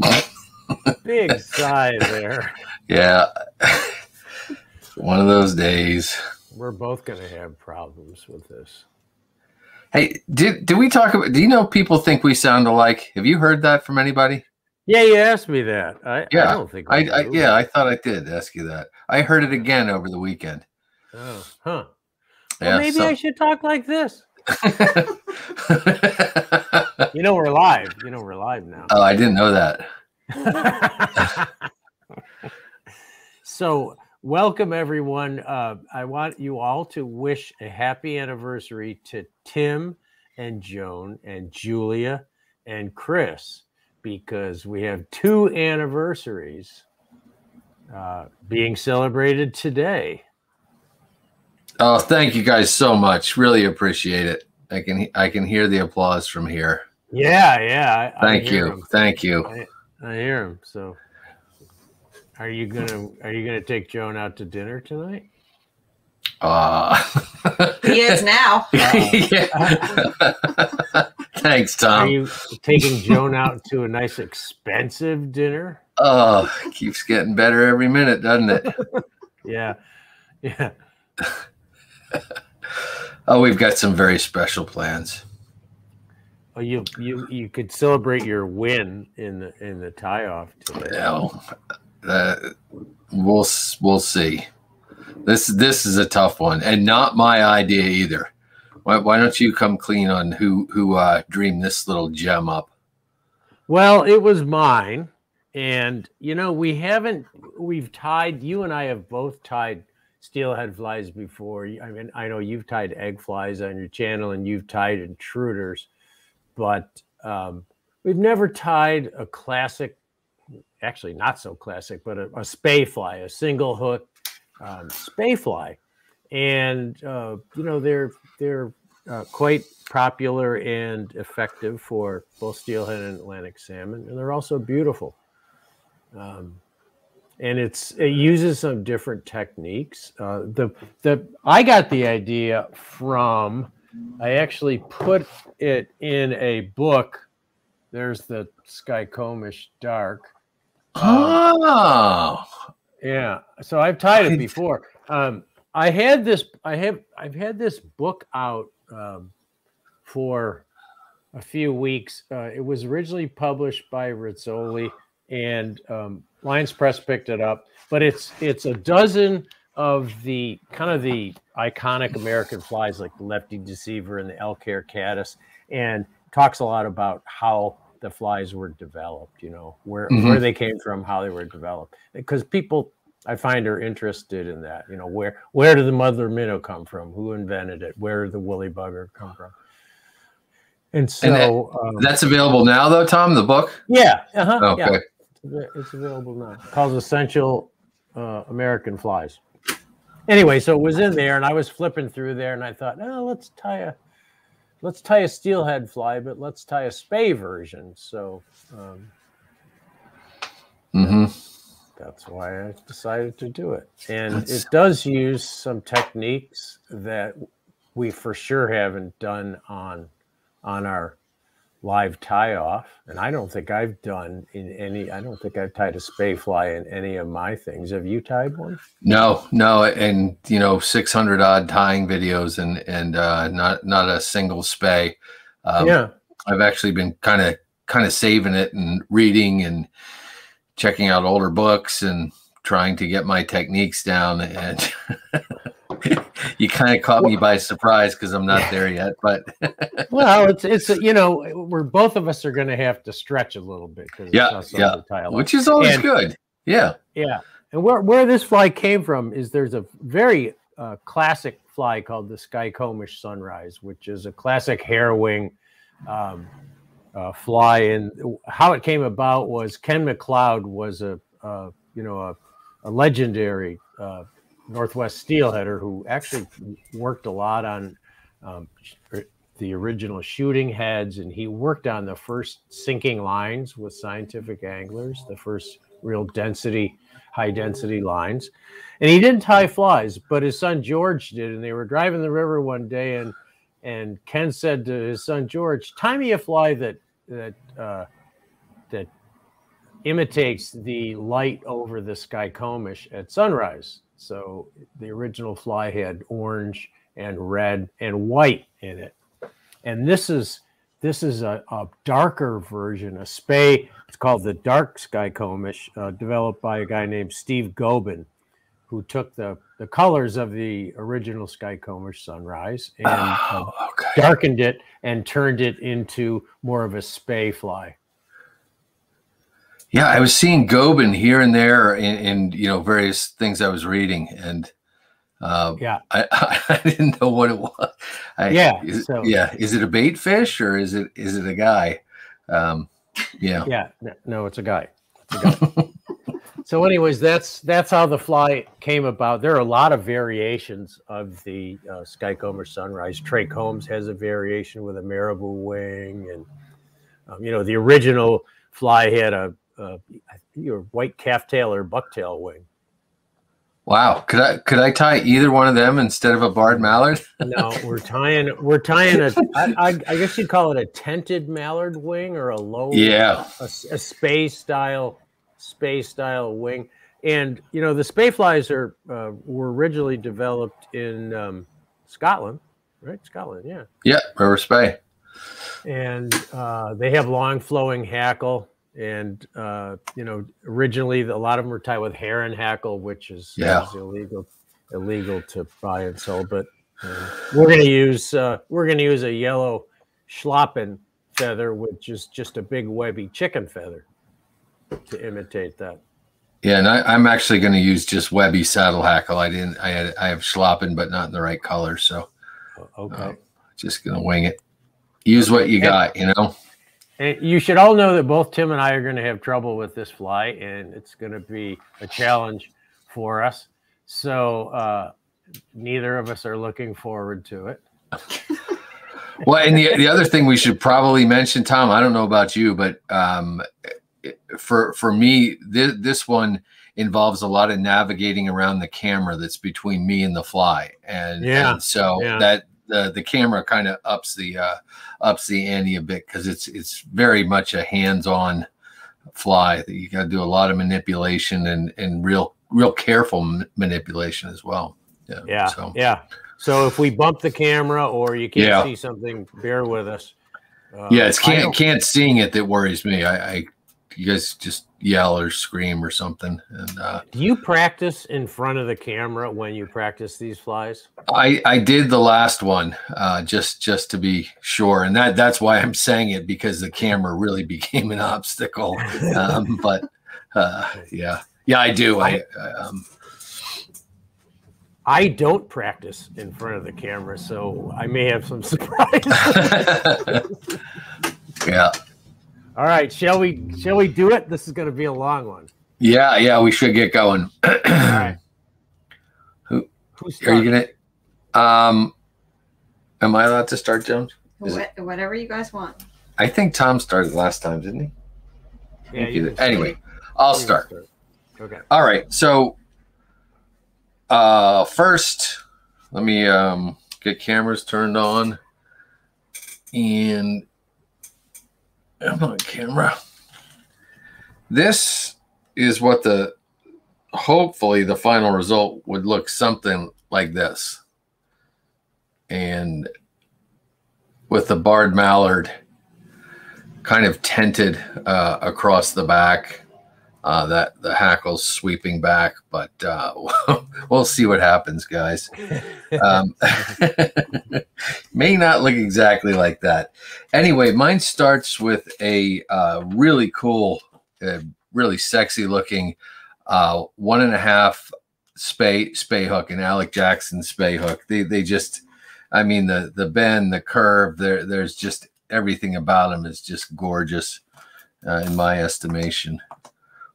Big sigh there. Yeah. One of those days. We're both going to have problems with this. Hey, did did we talk about? Do you know people think we sound alike? Have you heard that from anybody? Yeah, you asked me that. I, Yeah, I don't think I, I yeah, I thought I did ask you that. I heard it again over the weekend. Oh, huh. Yeah, Well, maybe so- I should talk like this. You know, we're live. You know, we're live now. oh, I didn't know that. so, welcome everyone. Uh, I want you all to wish a happy anniversary to Tim and Joan and Julia and Chris because we have two anniversaries uh, being celebrated today. Oh, thank you guys so much. Really appreciate it. I can I can hear the applause from here. Yeah, yeah. I, I Thank hear you. 'em. Thank you. I hear him. So, are you gonna are you gonna take Joan out to dinner tonight? Uh, He is now. yeah. Thanks, Are you taking Joan out to a nice expensive dinner? Oh, keeps getting better every minute, doesn't it? Yeah, yeah. Oh, we've got some very special plans. Well, you you you could celebrate your win in the in the tie off today. Well, uh, we'll we'll see. This this is a tough one, and not my idea either. Why, why don't you come clean on who who uh, dreamed this little gem up? Well, it was mine, and you know we haven't we've tied. You and I have both tied steelhead flies before. I mean, I know you've tied egg flies on your channel, and you've tied intruders, but um, we've never tied a classic. Actually, not so classic, but a, a Spey fly, a single hook um, Spey fly, and uh, you know they're they're uh, quite popular and effective for both steelhead and Atlantic salmon, and they're also beautiful. Um, and it's it uses some different techniques. Uh, the the I got the idea from I actually put it in a book. There's the Skykomish Dark. Oh, Yeah. So I've tied it before. Um, I had this. I have. I've had this book out um, for a few weeks. Uh, it was originally published by Rizzoli, and um, Lyons Press picked it up. But it's it's a dozen of the kind of the iconic American flies, like the Lefty Deceiver and the Hair Caddis, and talks a lot about how the flies were developed. You know where Mhm. where they came from, how they were developed, because people I find are interested in that. You know, where where did the Muddler Minnow come from? Who invented it? Where did the woolly bugger come from? And so, And that- um, that's available now, though, Tom. The book. yeah, uh-huh, Okay. avai- it's available now. It's called Essential uh, American Flies. Anyway, so it was in there, and I was flipping through there, and I thought, oh, let's tie a let's tie a steelhead fly, but let's tie a Spey version. So um, mm-hmm. that's why I decided to do it. And it does use some techniques that we for sure haven't done on on our live tie off. And I don't think I've done in any I don't think I've tied a Spey fly in any of my things. Have you tied one? No, no, and you know, six hundred odd tying videos, and and uh, not not a single Spey. Um, yeah. I've actually been kind of kind of saving it and reading and checking out older books and trying to get my techniques down. And you kind of caught me by surprise because I'm not there yet. But Well, it's it's you know, we're both of us are gonna have to stretch a little bit because Yeah, yeah. which is always And- good. Yeah. Yeah, and where where this fly came from is there's a very uh, classic fly called the Skykomish Sunrise, which is a classic hairwing um, uh, fly. And how it came about was Ken McLeod was a uh, you know a, a legendary uh, Northwest steelheader who actually worked a lot on um, the original shooting heads, and he worked on the first sinking lines with scientific anglers, the first real density, high density lines. And he didn't tie flies, but his son George did. And they were driving the river one day, and and Ken said to his son George, "Tie me a fly that that uh, that imitates the light over the Skykomish at sunrise. So the original fly had orange and red and white in it, and this is this is a, a darker version, a Spey. It's called the dark Skykomish, uh, developed by a guy named Steve Gobin, who took the the colors of the original Skykomish sunrise and uh, Oh, okay. darkened it and turned it into more of a Spey fly. Yeah, I was seeing Gobin here and there in, in you know various things I was reading, and uh, Yeah, I, I didn't know what it was. I, Yeah, is, so- yeah. Is it a bait fish or is it is it a guy? Um, yeah. yeah. No, it's a guy. It's a guy. so, anyways, that's that's how the fly came about. There are a lot of variations of the uh, Skykomish sunrise. Trey Combs has a variation with a marabou wing, and um, you know the original fly had a, a I think a white calf-tail or bucktail wing. Wow. Could I could I tie either one of them instead of a barred mallard? No, we're tying we're tying a I, I, I guess you'd call it a tented mallard wing or a low Yeah. a space style space style wing and you know the Spey flies are uh, were originally developed in um, scotland right scotland yeah Yeah. River Spey. and uh, they have long flowing hackle and uh, you know originally a lot of them were tied with heron hackle which is, Yeah. is illegal illegal to buy and sell but um, we're going to use uh, we're going to use a yellow schlappen feather which is just a big webby chicken feather to imitate that Yeah, and I, I'm actually going to use just Webby saddle hackle. I didn't. I had. I have schlappen, but not in the right color. So okay uh, just going to wing it. Use what you got. You know. And you should all know that both Tim and I are going to have trouble with this fly, and it's going to be a challenge for us. So uh, neither of us are looking forward to it. Well, and the the other thing we should probably mention, Tom. I don't know about you, but um, for for me, this this one involves a lot of navigating around the camera that's between me and the fly, and Yeah, and so yeah. that the the camera kind of ups the uh, ups the ante a bit because it's it's very much a hands on fly that you got to do a lot of manipulation and and real real careful m- manipulation as well. Yeah. Yeah, So yeah. So if we bump the camera or you can't Yeah. see something, bear with us. Uh, yeah, it's can't can't seeing it that worries me. I, I you guys just yell or scream or something, and uh, Do you practice in front of the camera when you practice these flies? I I did the last one uh, just just to be sure, and that that's why I'm saying it because the camera really became an obstacle. Um, but uh, yeah, yeah, I do. I, I um, I don't practice in front of the camera, so I may have some surprise. yeah, All right, shall we? Shall we do it? This is going to be a long one. yeah, yeah. We should get going. All right. Who- Who's Are you gonna? Um, am I allowed to start, Jones? Is it- Wha- whatever you guys want. I think Tom started last time, didn't he? Yeah, you you. start. Anyway, I'll You can start. Okay. All right. So, uh, first, let me um, get cameras turned on. And I'm on camera. This is what the hopefully the final result would look something like this. And with the barred mallard kind of tented uh, across the back uh, that the hackles sweeping back, but uh, we'll see what happens, guys. Um, may not look exactly like that. Anyway, mine starts with a uh, really cool, uh, really sexy looking uh, one and a half Spey Spey hook, and Alec Jackson Spey hook. They they just, I mean the the bend, the curve. There there's just everything about them is just gorgeous, uh, in my estimation.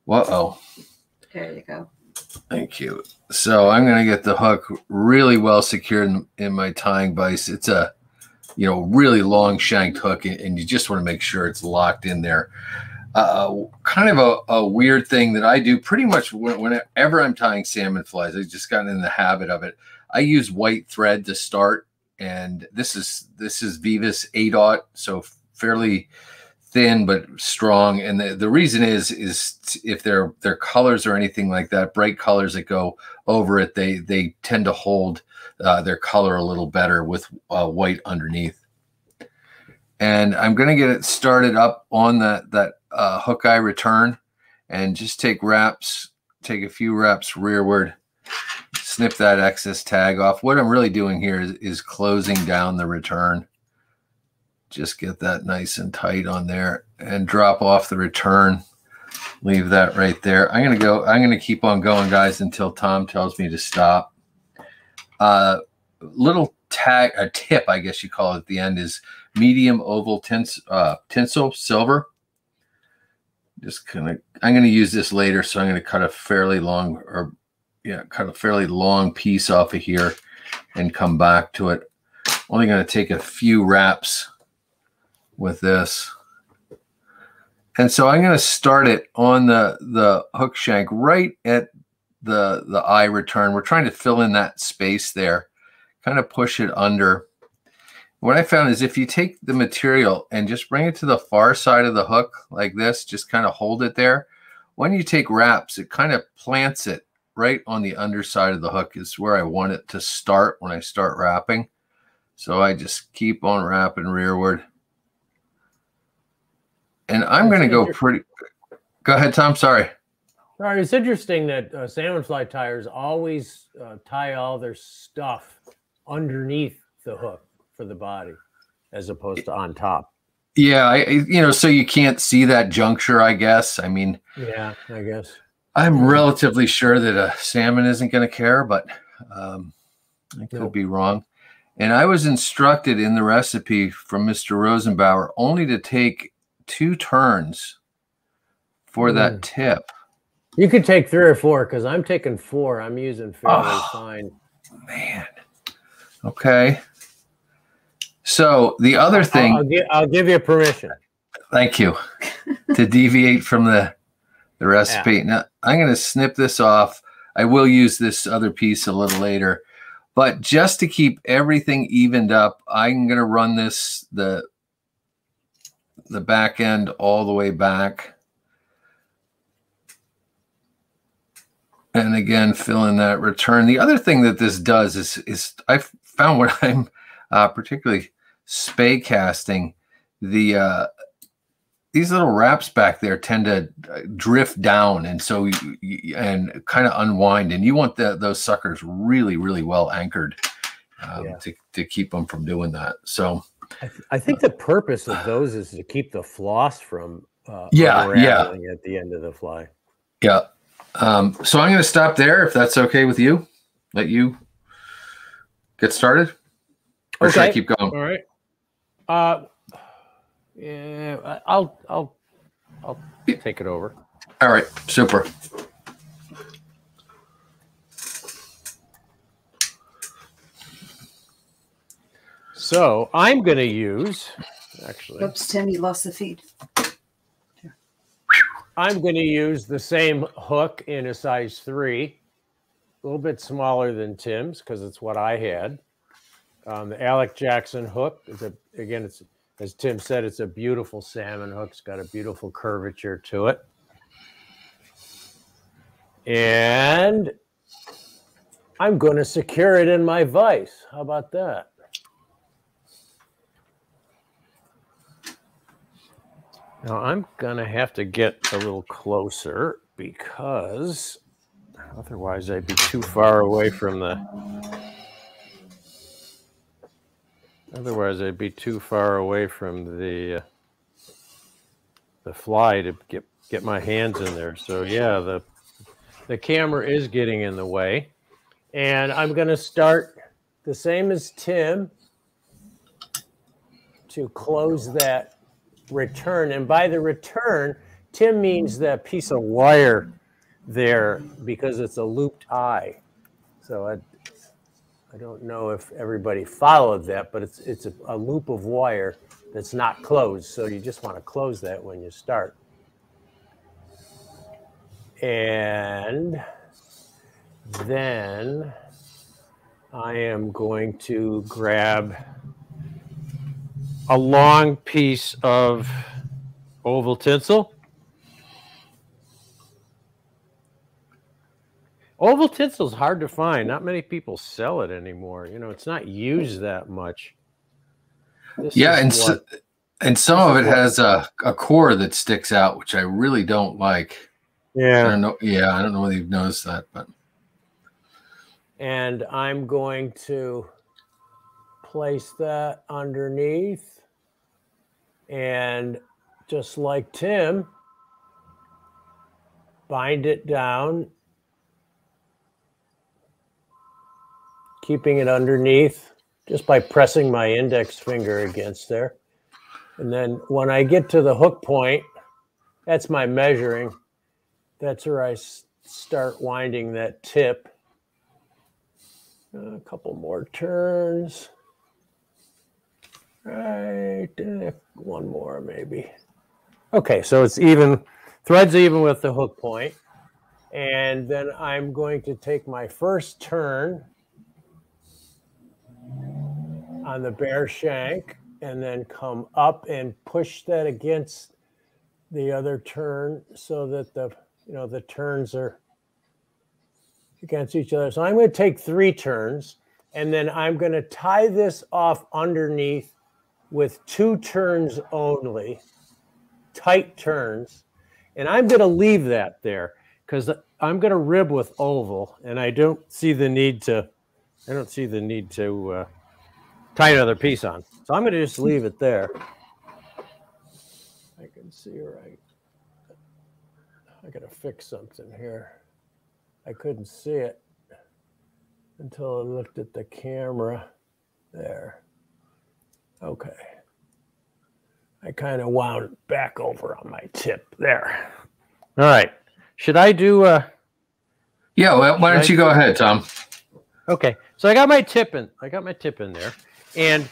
Whoa, oh. There you go. Thank you. So I'm going to get the hook really well secured in, in my tying vise. It's a, you know, really long shanked hook, and, you just want to make sure it's locked in there. Uh, kind of a, a weird thing that I do pretty much whenever I'm tying salmon flies. I've just gotten in the habit of it. I use white thread to start, and this is this is Veevus A dot, so fairly thin but strong. And the, the reason is is if their their colors or anything like that, bright colors that go over it, they they tend to hold uh, their color a little better with uh, white underneath. And I'm going to get it started up on that that uh, hook eye return, and just take wraps, take a few wraps rearward, snip that excess tag off. What I'm really doing here is, is closing down the return just get that nice and tight on there and drop off the return. Leave that right there. I'm going to go i'm going to keep on going guys until tom tells me to stop. Uh little tag a tip i guess you call it at the end is medium oval tins, uh, tinsel silver. Just of i'm going to use this later so i'm going to cut a fairly long or yeah cut a fairly long piece off of here and come back to it. Only going to take a few wraps with this. And so I'm going to start it on the, the hook shank right at the, the eye return. We're trying to fill in that space there, kind of push it under. What I found is if you take the material and just bring it to the far side of the hook like this, just kind of hold it there. When you take wraps, it kind of plants it right on the underside of the hook is where I want it to start when I start wrapping. So I just keep on wrapping rearward and I'm going to go pretty. Go ahead, Tom. Sorry. Sorry, it's interesting that uh, salmon fly tyers always uh, tie all their stuff underneath the hook for the body, as opposed to on top. Yeah, I, you know, so you can't see that juncture. I guess. I mean. Yeah, I guess. I'm relatively sure that a salmon isn't going to care, but um, I could be wrong. And I was instructed in the recipe from Mr. Rosenbauer only to take two turns for mm. that tip. You could take three or four because I'm taking four. I'm using fairly oh, fine. Man. Okay. So the other thing I'll, I'll, give, I'll give you permission. Thank you. to deviate from the the recipe. Yeah. Now I'm going to snip this off. I will use this other piece a little later. But just to keep everything evened up, I'm going to run this the the back end all the way back. And again, fill in that return. The other thing that this does is, is I found when I'm uh, particularly Spey casting, the uh, these little wraps back there tend to uh, drift down and so you, and kind of unwind and you want the, those suckers really really well anchored um, yeah. to, to keep them from doing that so I, th- I think the purpose of those is to keep the floss from uh, yeah yeah at the end of the fly. Yeah. Um, so I'm going to stop there if that's okay with you. Let you get started, or okay. should I keep going? All right. Uh, yeah, I'll I'll I'll take it over. All right. Super. So I'm going to use, actually. Oops, Tim, you lost the feed. I'm going to use the same hook in a size three, a little bit smaller than Tim's because it's what I had. Um, the Alec Jackson hook is a, again, it's as Tim said, it's a beautiful salmon hook. It's got a beautiful curvature to it. And I'm going to secure it in my vise. How about that? Now I'm going to have to get a little closer because otherwise I'd be too far away from the otherwise I'd be too far away from the uh, the fly to get get my hands in there. So yeah, the the camera is getting in the way. And I'm going to start the same as Tim to close that return. And by the return, Tim means that piece of wire there because it's a looped eye. So I, I don't know if everybody followed that, but it's it's a, a loop of wire that's not closed. So you just want to close that when you start. And then I am going to grab a long piece of Oval tinsel. Oval tinsel is hard to find. Not many people sell it anymore. You know, it's not used that much. This yeah, and so, and some of it has a, a core that sticks out, which I really don't like. Yeah. I don't know. Yeah, I don't know whether you've noticed that, but. And I'm going to place that underneath. And just like Tim, bind it down, keeping it underneath just by pressing my index finger against there. And then when I get to the hook point, that's my measuring. That's where I start winding that tip. A couple more turns. Right, eh, one more maybe. Okay, so it's even, threads even with the hook. And then I'm going to take my first turn on the bare shank and then come up and push that against the other turn so that the you know the turns are against each other. So I'm going to take three turns and then I'm going to tie this off underneath with two turns only, tight turns. And I'm going to leave that there because I'm going to rib with oval and I don't see the need to, I don't see the need to uh, tie another piece on. So I'm going to just leave it there. I can see right. I got to fix something here. I couldn't see it until I looked at the camera there. Okay. I kind of wound back over on my tip there. All right. Should I do uh Yeah, well, why don't you go ahead, Tom? Okay. So I got my tip in. I got my tip in there. And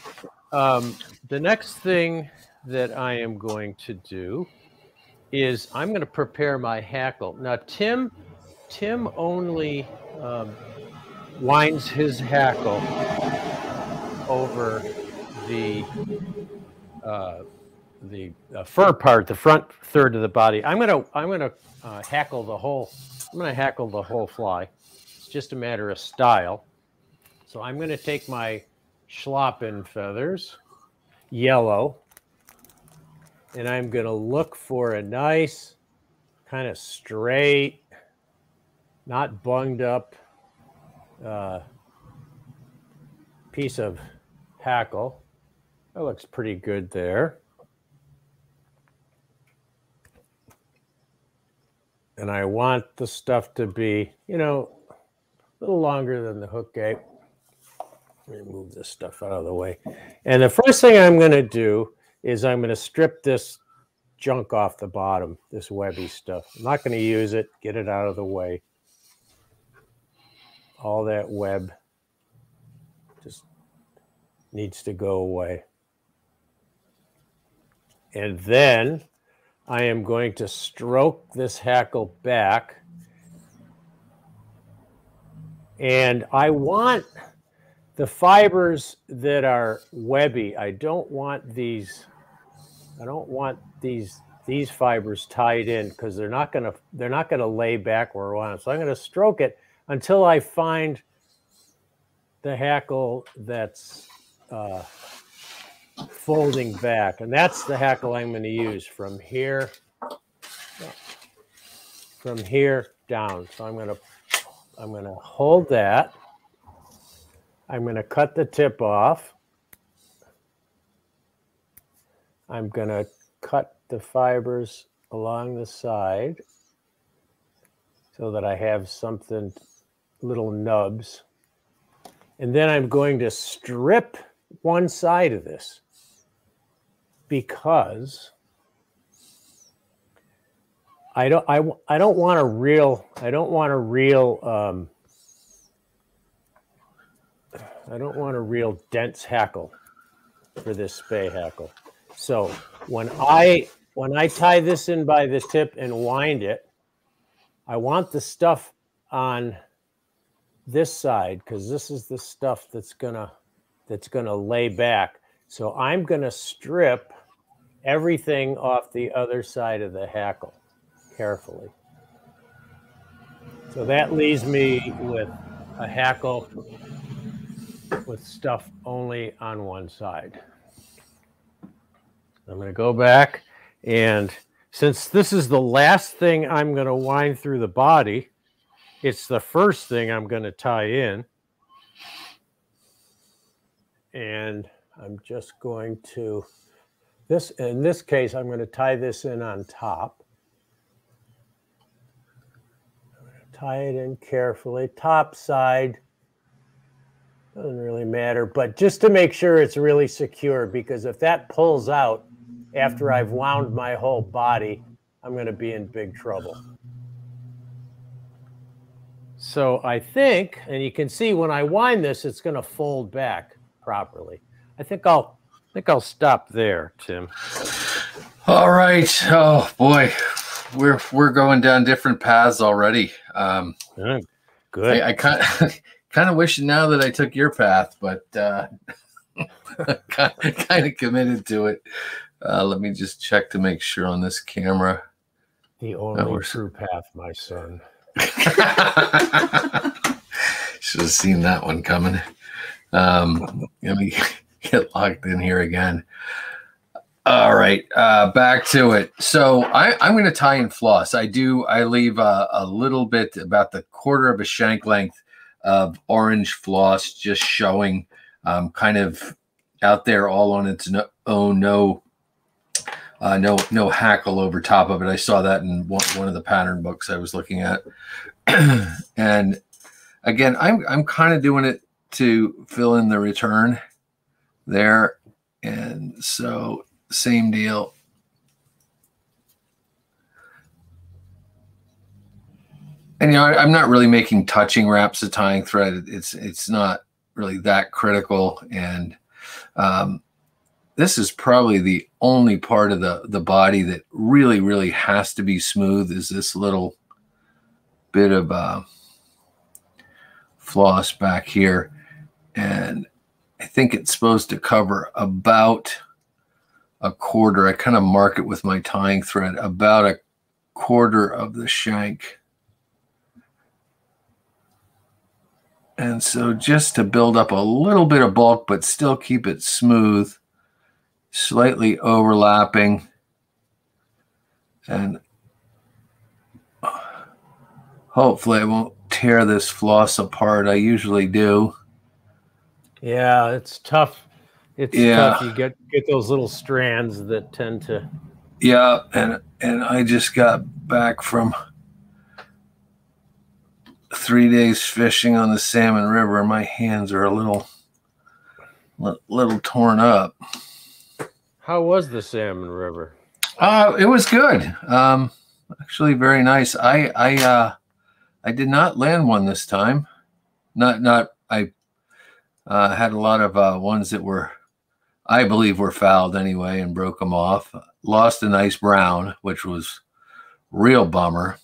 um, the next thing that I am going to do is I'm going to prepare my hackle. Now, Tim, Tim only um, winds his hackle over the uh, the uh, fur part, the front third of the body. I'm gonna I'm gonna uh, hackle the whole. I'm gonna hackle the whole fly. It's just a matter of style. So I'm gonna take my Schlappen feathers, yellow. And I'm going to look for a nice, kind of straight, not bunged up uh, piece of hackle. That looks pretty good there. And I want the stuff to be, you know, a little longer than the hook gate. Let me move this stuff out of the way. And the first thing I'm going to do is I'm going to strip this junk off the bottom, this webby stuff. I'm not going to use it. Get it out of the way. All that web just needs to go away. And then I am going to stroke this hackle back. And I want the fibers that are webby, I don't want these, I don't want these these fibers tied in because they're not gonna they're not gonna lay back where I want. So I'm gonna stroke it until I find the hackle that's uh, folding back, and that's the hackle I'm going to use from here from here down. So I'm going to I'm going to hold that I'm going to cut the tip off. I'm going to cut the fibers along the side so that I have something, little nubs. And then I'm going to strip one side of this because I don't I, I don't want a real I don't want a real um, I don't want a real dense hackle for this Spey hackle. So when I when I tie this in by the tip and wind it, I want the stuff on this side because this is the stuff that's gonna that's gonna lay back. So I'm gonna strip everything off the other side of the hackle carefully. So that leaves me with a hackle with stuff only on one side. I'm going to go back and since this is the last thing I'm going to wind through the body, it's the first thing I'm going to tie in. And I'm just going to this in this case I'm going to tie this in on top. tie it in carefully, top side. Doesn't really matter, but just to make sure it's really secure, because if that pulls out after I've wound my whole body, I'm going to be in big trouble. So I think, and you can see when I wind this, it's going to fold back properly. I think I'll I think I'll stop there, Tim. All right. Oh boy, we're we're going down different paths already. Um, Good. Good. I, I kind of kind of wish now that I took your path, but uh, kind of committed to it. Uh, let me just check to make sure on this camera. the only true path, my son. Should have seen that one coming. Um, let me get locked in here again. All right, uh, back to it. So I, I'm going to tie in floss. I do. I leave a, a little bit, about the quarter of a shank length of orange floss, just showing, um, kind of out there, all on its no, own. No, uh, no, no hackle over top of it. I saw that in one, one of the pattern books I was looking at, and again, I'm I'm kind of doing it to fill in the return there, and so same deal. And you know, I, am not really making touching wraps of tying thread. It's it's not really that critical. And um, this is probably the only part of the the body that really really has to be smooth. Is this little bit of uh, floss back here, and I think it's supposed to cover about a quarter. I kind of mark it with my tying thread, about a quarter of the shank. And so just to build up a little bit of bulk, but still keep it smooth, slightly overlapping. And hopefully I won't tear this floss apart. I usually do. Yeah, it's tough it's Yeah. tough. You get get those little strands that tend to. Yeah, and and I just got back from three days fishing on the Salmon River. and My hands are a little little torn up. How was the Salmon River? Uh, it was good. Um, actually, very nice. I I uh, I did not land one this time. Not not I uh, had a lot of uh, ones that were I believe were fouled anyway and broke them off. Lost a nice brown, which was real bummer.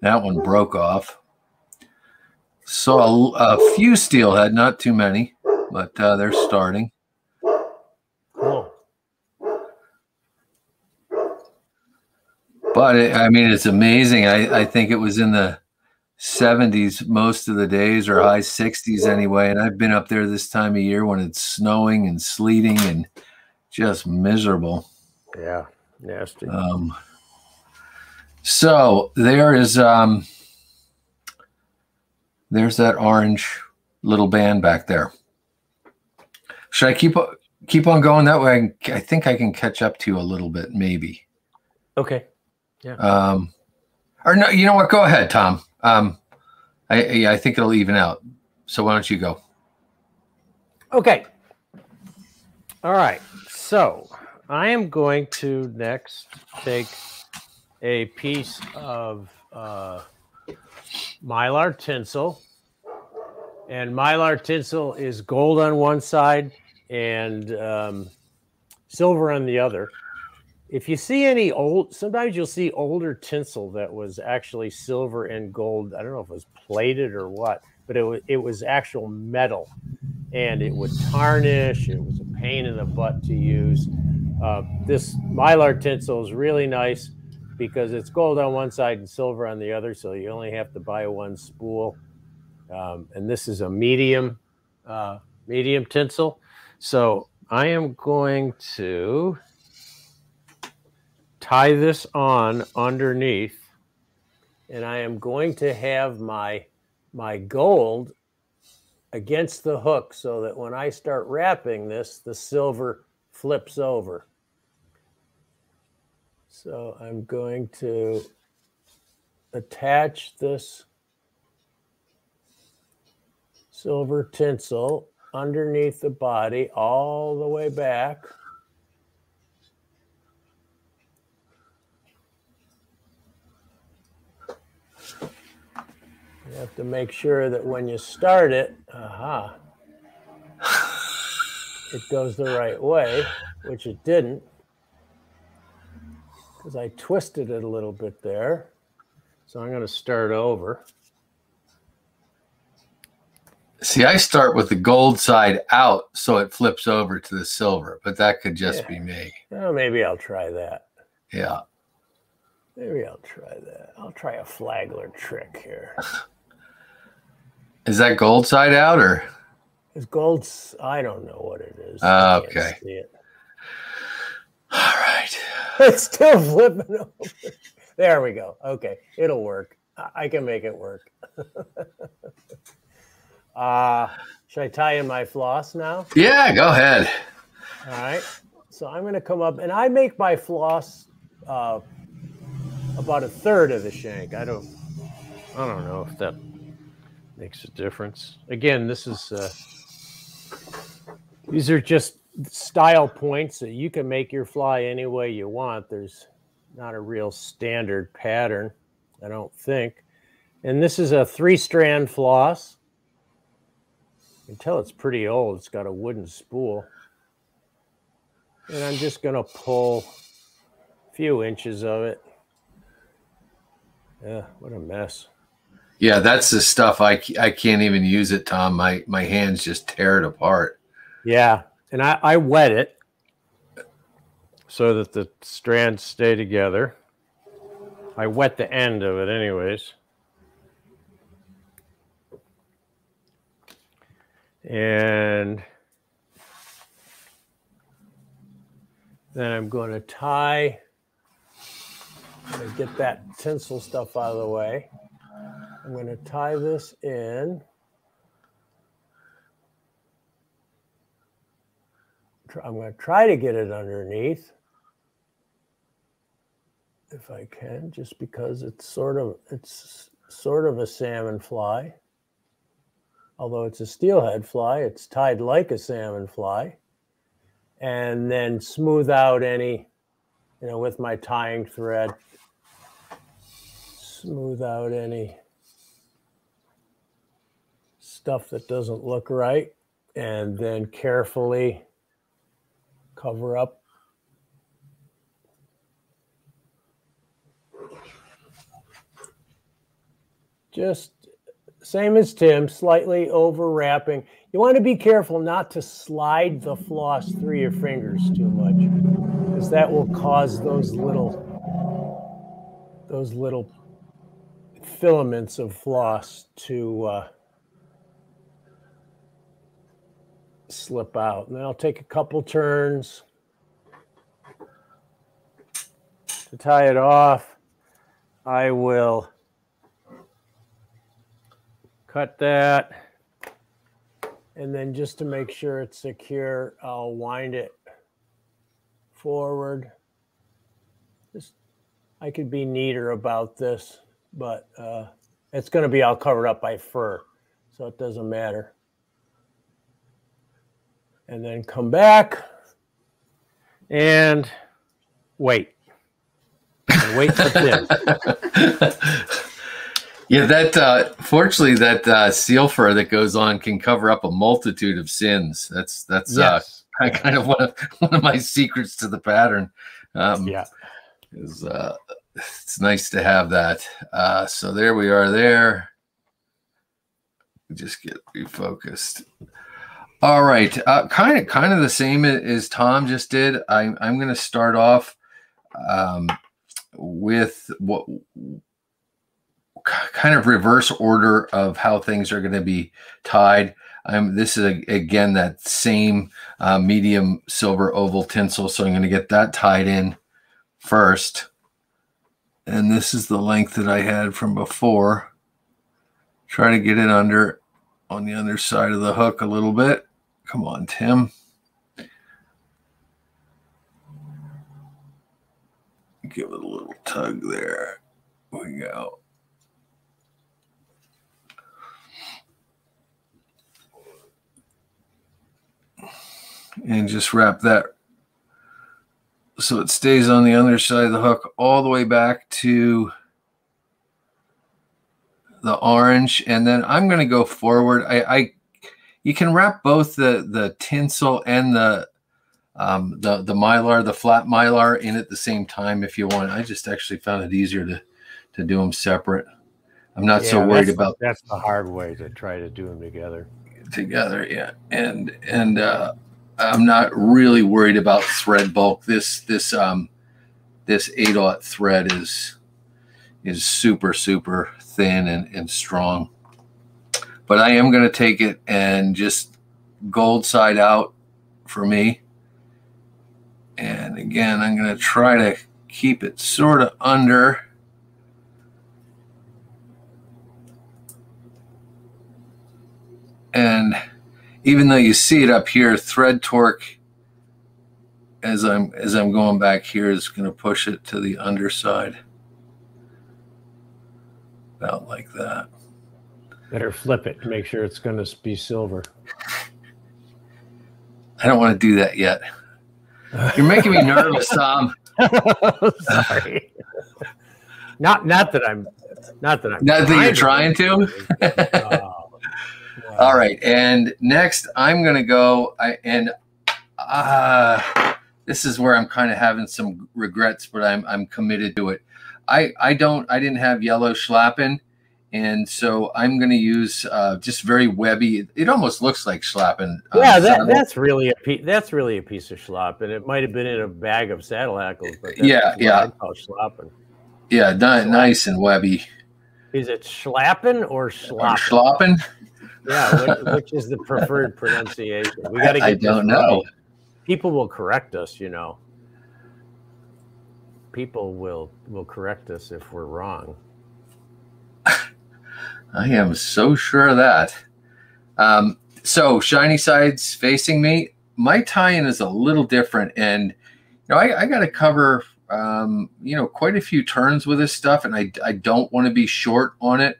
That one broke off. Saw a, a few steelhead, not too many, but uh, they're starting. Cool. But it, I mean, it's amazing. I, I think it was in the 70s most of the days or high 60s anyway. And I've been up there this time of year when it's snowing and sleeting and just miserable. Yeah, nasty. Um, so there is um, there's that orange little band back there. Should I keep keep on going that way? I, can, I think I can catch up to you a little bit, maybe. okay. Yeah. Um, or no, you know what? Go ahead, Tom. Um, I I think it'll even out. So why don't you go? Okay. All right. So I am going to next take a piece of uh, mylar tinsel. And mylar tinsel is gold on one side and um, silver on the other. If you see any old, sometimes you'll see older tinsel that was actually silver and gold. I don't know if it was plated or what, but it was, it was actual metal and it would tarnish. It was a pain in the butt to use. Uh, this mylar tinsel is really nice because it's gold on one side and silver on the other, so you only have to buy one spool. Um, and this is a medium, uh, medium tinsel. So I am going to tie this on underneath, and I am going to have my my gold against the hook so that when I start wrapping this, the silver flips over. So I'm going to attach this silver tinsel underneath the body all the way back. You have to make sure that when you start it, aha, it goes the right way, which it didn't because I twisted it a little bit there. So I'm going to start over. See, I start with the gold side out so it flips over to the silver, but that could just Yeah. be me. Well, maybe I'll try that. Yeah. Maybe I'll try that. I'll try a flagler trick here. Is that gold side out or? Is gold's? I don't know what it is. I okay. see it. All right. It's still flipping over. There we go. Okay, it'll work. I I can make it work. uh, should I tie in my floss now? Yeah, go ahead. All right. So I'm going to come up and I make my floss uh, about a third of the shank. I don't, I don't know if that makes a difference. Again, this is, uh, these are just style points that you can make your fly any way you want. There's not a real standard pattern, I don't think. And this is a three strand floss. You can tell it's pretty old. It's got a wooden spool. And I'm just going to pull a few inches of it. Yeah, what a mess. Yeah, that's the stuff I, I can't even use it, Tom. My my hands just tear it apart. Yeah, and I, I wet it so that the strands stay together. I wet the end of it, anyways. And then I'm going to tie, I'm going to get that tinsel stuff out of the way. I'm going to tie this in. I'm going to try to get it underneath if I can, just because it's sort of it's sort of a salmon fly. Although it's a steelhead fly, it's tied like a salmon fly. And then smooth out any, you know, with my tying thread, smooth out any stuff that doesn't look right, and then carefully cover up. Just same as Tim, slightly over wrapping. You want to be careful not to slide the floss through your fingers too much, because that will cause those little those little filaments of floss to uh, slip out. And then I'll take a couple turns to tie it off. I will cut that. And then just to make sure it's secure, I'll wind it forward. Just, I could be neater about this, but uh, it's going to be all covered up by fur, so it doesn't matter and then come back and wait. And wait for Tim. yeah, that uh, fortunately that uh, seal fur that goes on can cover up a multitude of sins. That's that's Yes. uh, kind of one of one of my secrets to the pattern. Um, yeah. is uh, it's nice to have that. Uh, so there we are. There, just get refocused. All right, uh, kind of kind of the same as Tom just did. I, I'm going to start off um, with what kind of reverse order of how things are going to be tied. I'm, this is a, again that same uh, medium silver oval tinsel, so I'm going to get that tied in first. And this is the length that I had from before. Try to get it under on the underside of the hook a little bit. Come on, Tim. Give it a little tug there. we go. And just wrap that so it stays on the underside of the hook all the way back to the orange. And then I'm going to go forward. I, I you can wrap both the the tinsel and the um, the the mylar, the flat mylar, in at the same time if you want. I just actually found it easier to to do them separate. I'm not yeah, so worried that's, about that's the hard way to try to do them together. Together, yeah, and and uh, I'm not really worried about thread bulk. This this um this 8 thread is is super super thin and, and strong but I am going to take it and just gold side out for me. And again, I'm going to try to keep it sort of under. And even though you see it up here, thread torque as I'm as I'm going back here is going to push it to the underside. About like that. Better flip it to make sure it's going to be silver. I don't want to do that yet. You're making me nervous, Tom. Sorry. not not that I'm not that I'm not that you're trying to. oh, All right, and next I'm going to go. I and uh, this is where I'm kind of having some regrets, but I'm I'm committed to it. I I don't I didn't have yellow schlappen and so I'm going to use uh, just very webby. It almost looks like schlappen. Um, yeah, that, that's really a piece. That's really a piece of schlap, and it might have been in a bag of saddle hackles. But yeah, yeah, schlappen. Yeah, nice and webby. Is it schlappen or schlappen? Schlappen. Yeah, which, which, is the preferred pronunciation? We got to get. I don't know. Right. People will correct us, you know. People will will correct us if we're wrong. I am so sure of that. Um, so shiny sides facing me. My tie-in is a little different, and you know I, I got to cover um, you know quite a few turns with this stuff, and I I don't want to be short on it.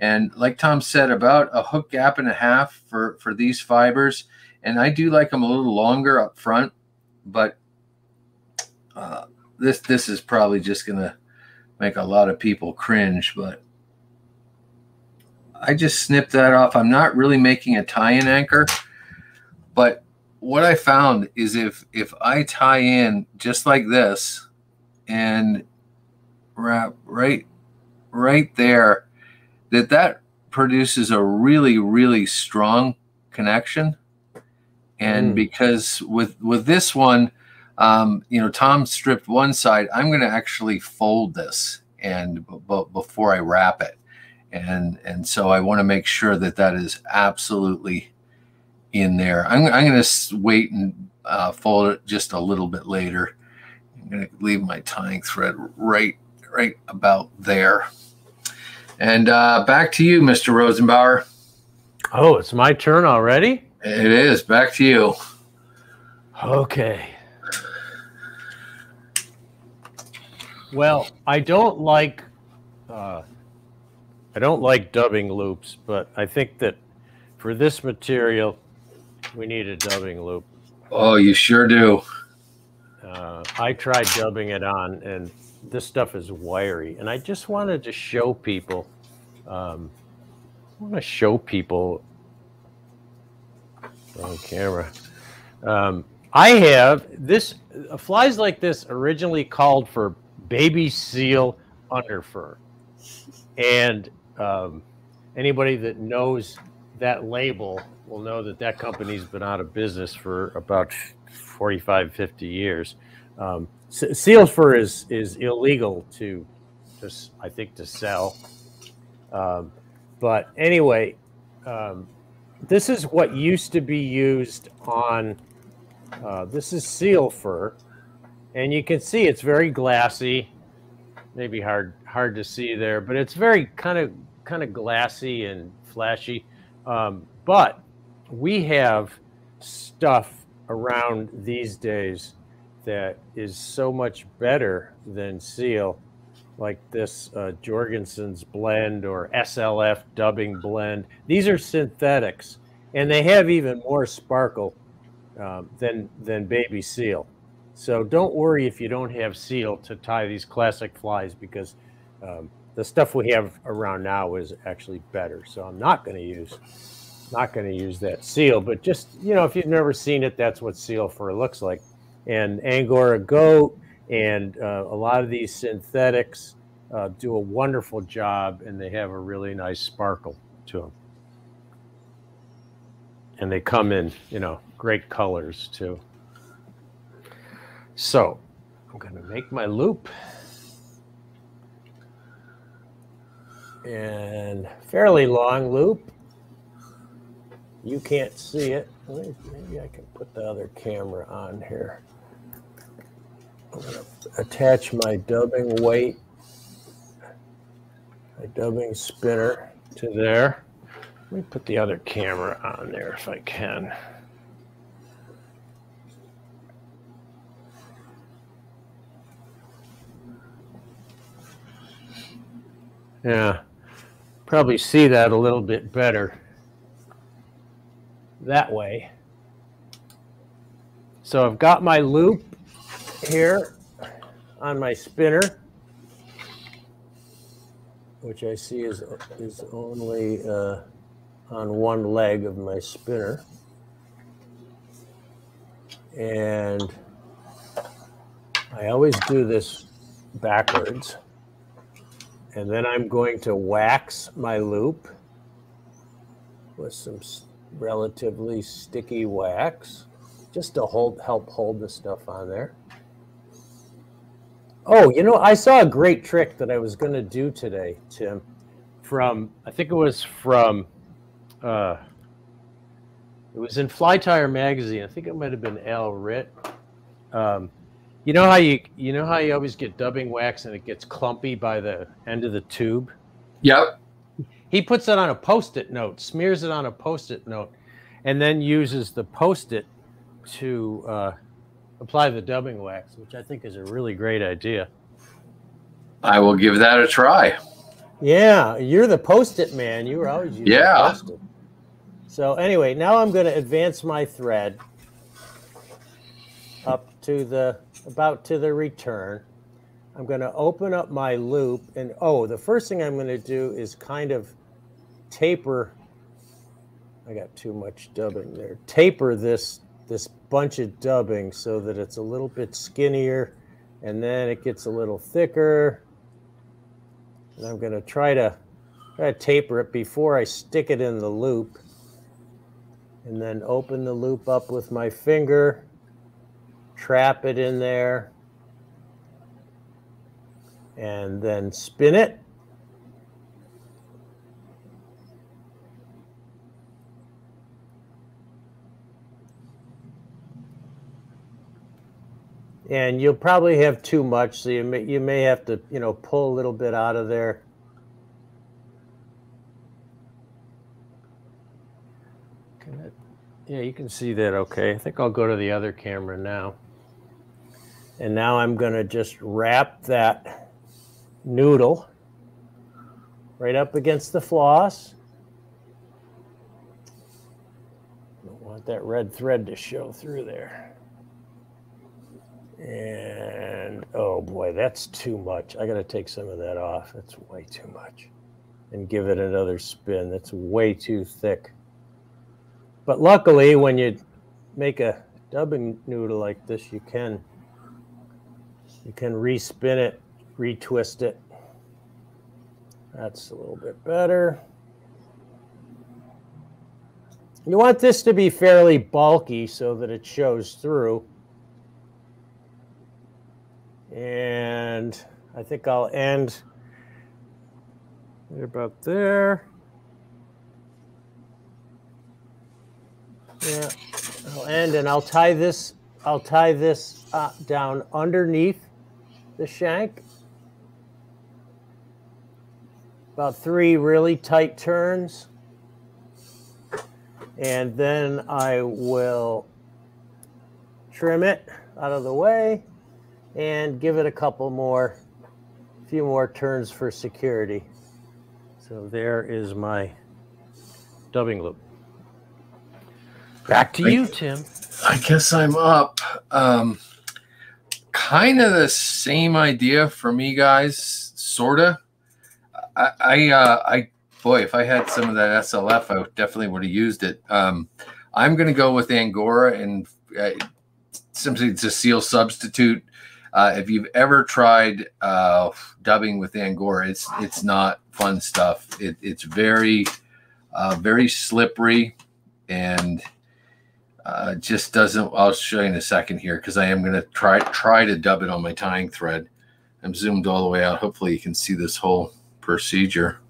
And like Tom said, about a hook gap and a half for for these fibers, and I do like them a little longer up front, but uh, this this is probably just gonna make a lot of people cringe, but I just snipped that off. I'm not really making a tie-in anchor, but what I found is if if I tie in just like this and wrap right right there, that that produces a really really strong connection. And mm. because with with this one, um, you know, Tom stripped one side. I'm going to actually fold this and b- before I wrap it and and so I want to make sure that that is absolutely in there. I'm, I'm going to wait and uh, fold it just a little bit later. I'm going to leave my tying thread right right about there. And uh, back to you, Mr. Rosenbauer. Oh, it's my turn already. It is. Back to you. Okay. Well, I don't like uh, I don't like dubbing loops, but I think that for this material, we need a dubbing loop. Oh, you sure do. Uh, I tried dubbing it on, and this stuff is wiry. And I just wanted to show people. Um, I want to show people on camera. Um, I have this flies like this originally called for baby seal underfur, and um, anybody that knows that label will know that that company's been out of business for about 45, 50 years. Um, seal fur is is illegal to, just I think, to sell. Um, but anyway, um, this is what used to be used on. Uh, this is seal fur, and you can see it's very glassy. Maybe hard hard to see there, but it's very kind of kind of glassy and flashy. Um, but we have stuff around these days that is so much better than seal, like this uh, Jorgensen's blend or SLF dubbing blend. These are synthetics, and they have even more sparkle um, than than baby seal. So don't worry if you don't have seal to tie these classic flies because um, the stuff we have around now is actually better. So I'm not going to use not going to use that seal, but just you know, if you've never seen it, that's what seal fur looks like. And Angora goat and uh, a lot of these synthetics uh, do a wonderful job, and they have a really nice sparkle to them. And they come in, you know, great colors too. So I'm going to make my loop. And fairly long loop. You can't see it. Maybe I can put the other camera on here. I'm going to attach my dubbing weight, my dubbing spinner to there. Let me put the other camera on there if I can. Yeah, probably see that a little bit better that way. So I've got my loop here on my spinner, which I see is, is only uh, on one leg of my spinner. And I always do this backwards. And then I'm going to wax my loop with some relatively sticky wax just to hold help hold the stuff on there. Oh, you know, I saw a great trick that I was going to do today, Tim. From I think it was from uh it was in Fly Tyer magazine. I think it might have been Al Ritt. Um, you know how you you know how you always get dubbing wax and it gets clumpy by the end of the tube? Yep. He puts it on a post-it note, smears it on a post-it note, and then uses the post-it to uh, apply the dubbing wax, which I think is a really great idea. I will give that a try. Yeah, you're the post-it man. You were always using yeah. So anyway, now I'm going to advance my thread up to the about to the return. I'm going to open up my loop and oh, the first thing I'm going to do is kind of taper. I got too much dubbing there. Taper this this bunch of dubbing so that it's a little bit skinnier and then it gets a little thicker. And I'm going to try to try to taper it before I stick it in the loop. And then open the loop up with my finger, trap it in there, and then spin it. And you'll probably have too much, so you may you may have to you know pull a little bit out of there. It, yeah, you can see that okay. I think I'll go to the other camera now. And now I'm going to just wrap that noodle right up against the floss. Don't want that red thread to show through there. And oh boy, that's too much. I got to take some of that off. That's way too much. And give it another spin. That's way too thick. But luckily, when you make a dubbing noodle like this, you can you can respin it, retwist it. That's a little bit better. You want this to be fairly bulky so that it shows through. And I think I'll end about there. Yeah, I'll end and I'll tie this, I'll tie this uh, down underneath the shank. About three really tight turns. And then I will trim it out of the way and give it a couple more, few more turns for security. So there is my dubbing loop. Back to you, Tim. I guess I'm up. Um, kind of the same idea for me, guys. Sorta. I, I, uh, I, boy, if I had some of that SLF, I definitely would have used it. Um, I'm going to go with Angora and uh, simply it's a seal substitute. Uh, if you've ever tried uh, dubbing with Angora, it's it's not fun stuff. It, it's very uh, very slippery and uh, just doesn't. I'll show you in a second here because I am going to try try to dub it on my tying thread. I'm zoomed all the way out. Hopefully, you can see this whole procedure.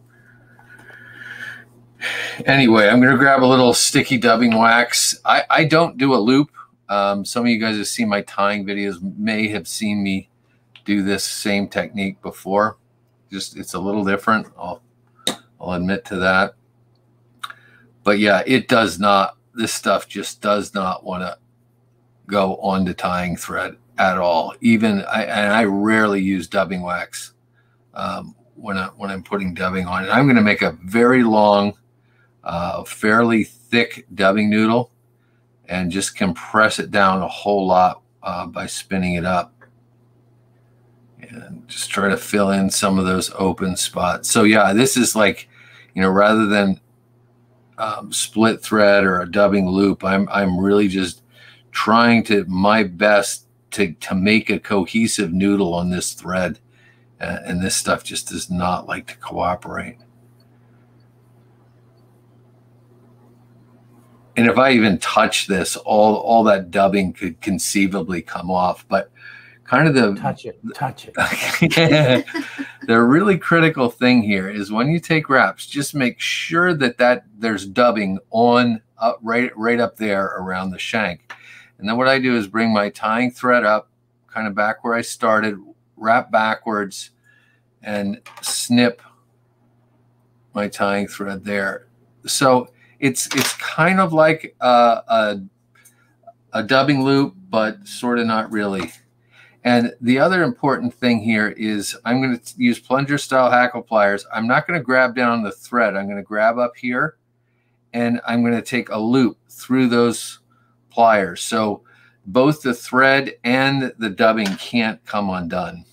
Anyway, I'm going to grab a little sticky dubbing wax. I, I don't do a loop. Um, some of you guys have seen my tying videos, may have seen me do this same technique before. Just it's a little different. I'll I'll admit to that. But yeah, it does not. This stuff just does not want to go on the tying thread at all. Even I and I rarely use dubbing wax um, when I when I'm putting dubbing on it. I'm going to make a very long, uh, fairly thick dubbing noodle and just compress it down a whole lot uh, by spinning it up and just try to fill in some of those open spots. So yeah, this is like, you know, rather than um, split thread or a dubbing loop, I'm I'm really just trying to my best to to make a cohesive noodle on this thread, uh, and this stuff just does not like to cooperate. And if I even touch this, all all that dubbing could conceivably come off. But kind of the touch it, touch it. the really critical thing here is when you take wraps, just make sure that that there's dubbing on up right right up there around the shank. And then what I do is bring my tying thread up, kind of back where I started, wrap backwards, and snip my tying thread there. So it's it's kind of like a, a, a dubbing loop, but sort of not really. And the other important thing here is I'm going to use plunger style hackle pliers. I'm not going to grab down the thread. I'm going to grab up here and I'm going to take a loop through those pliers. So both the thread and the dubbing can't come undone.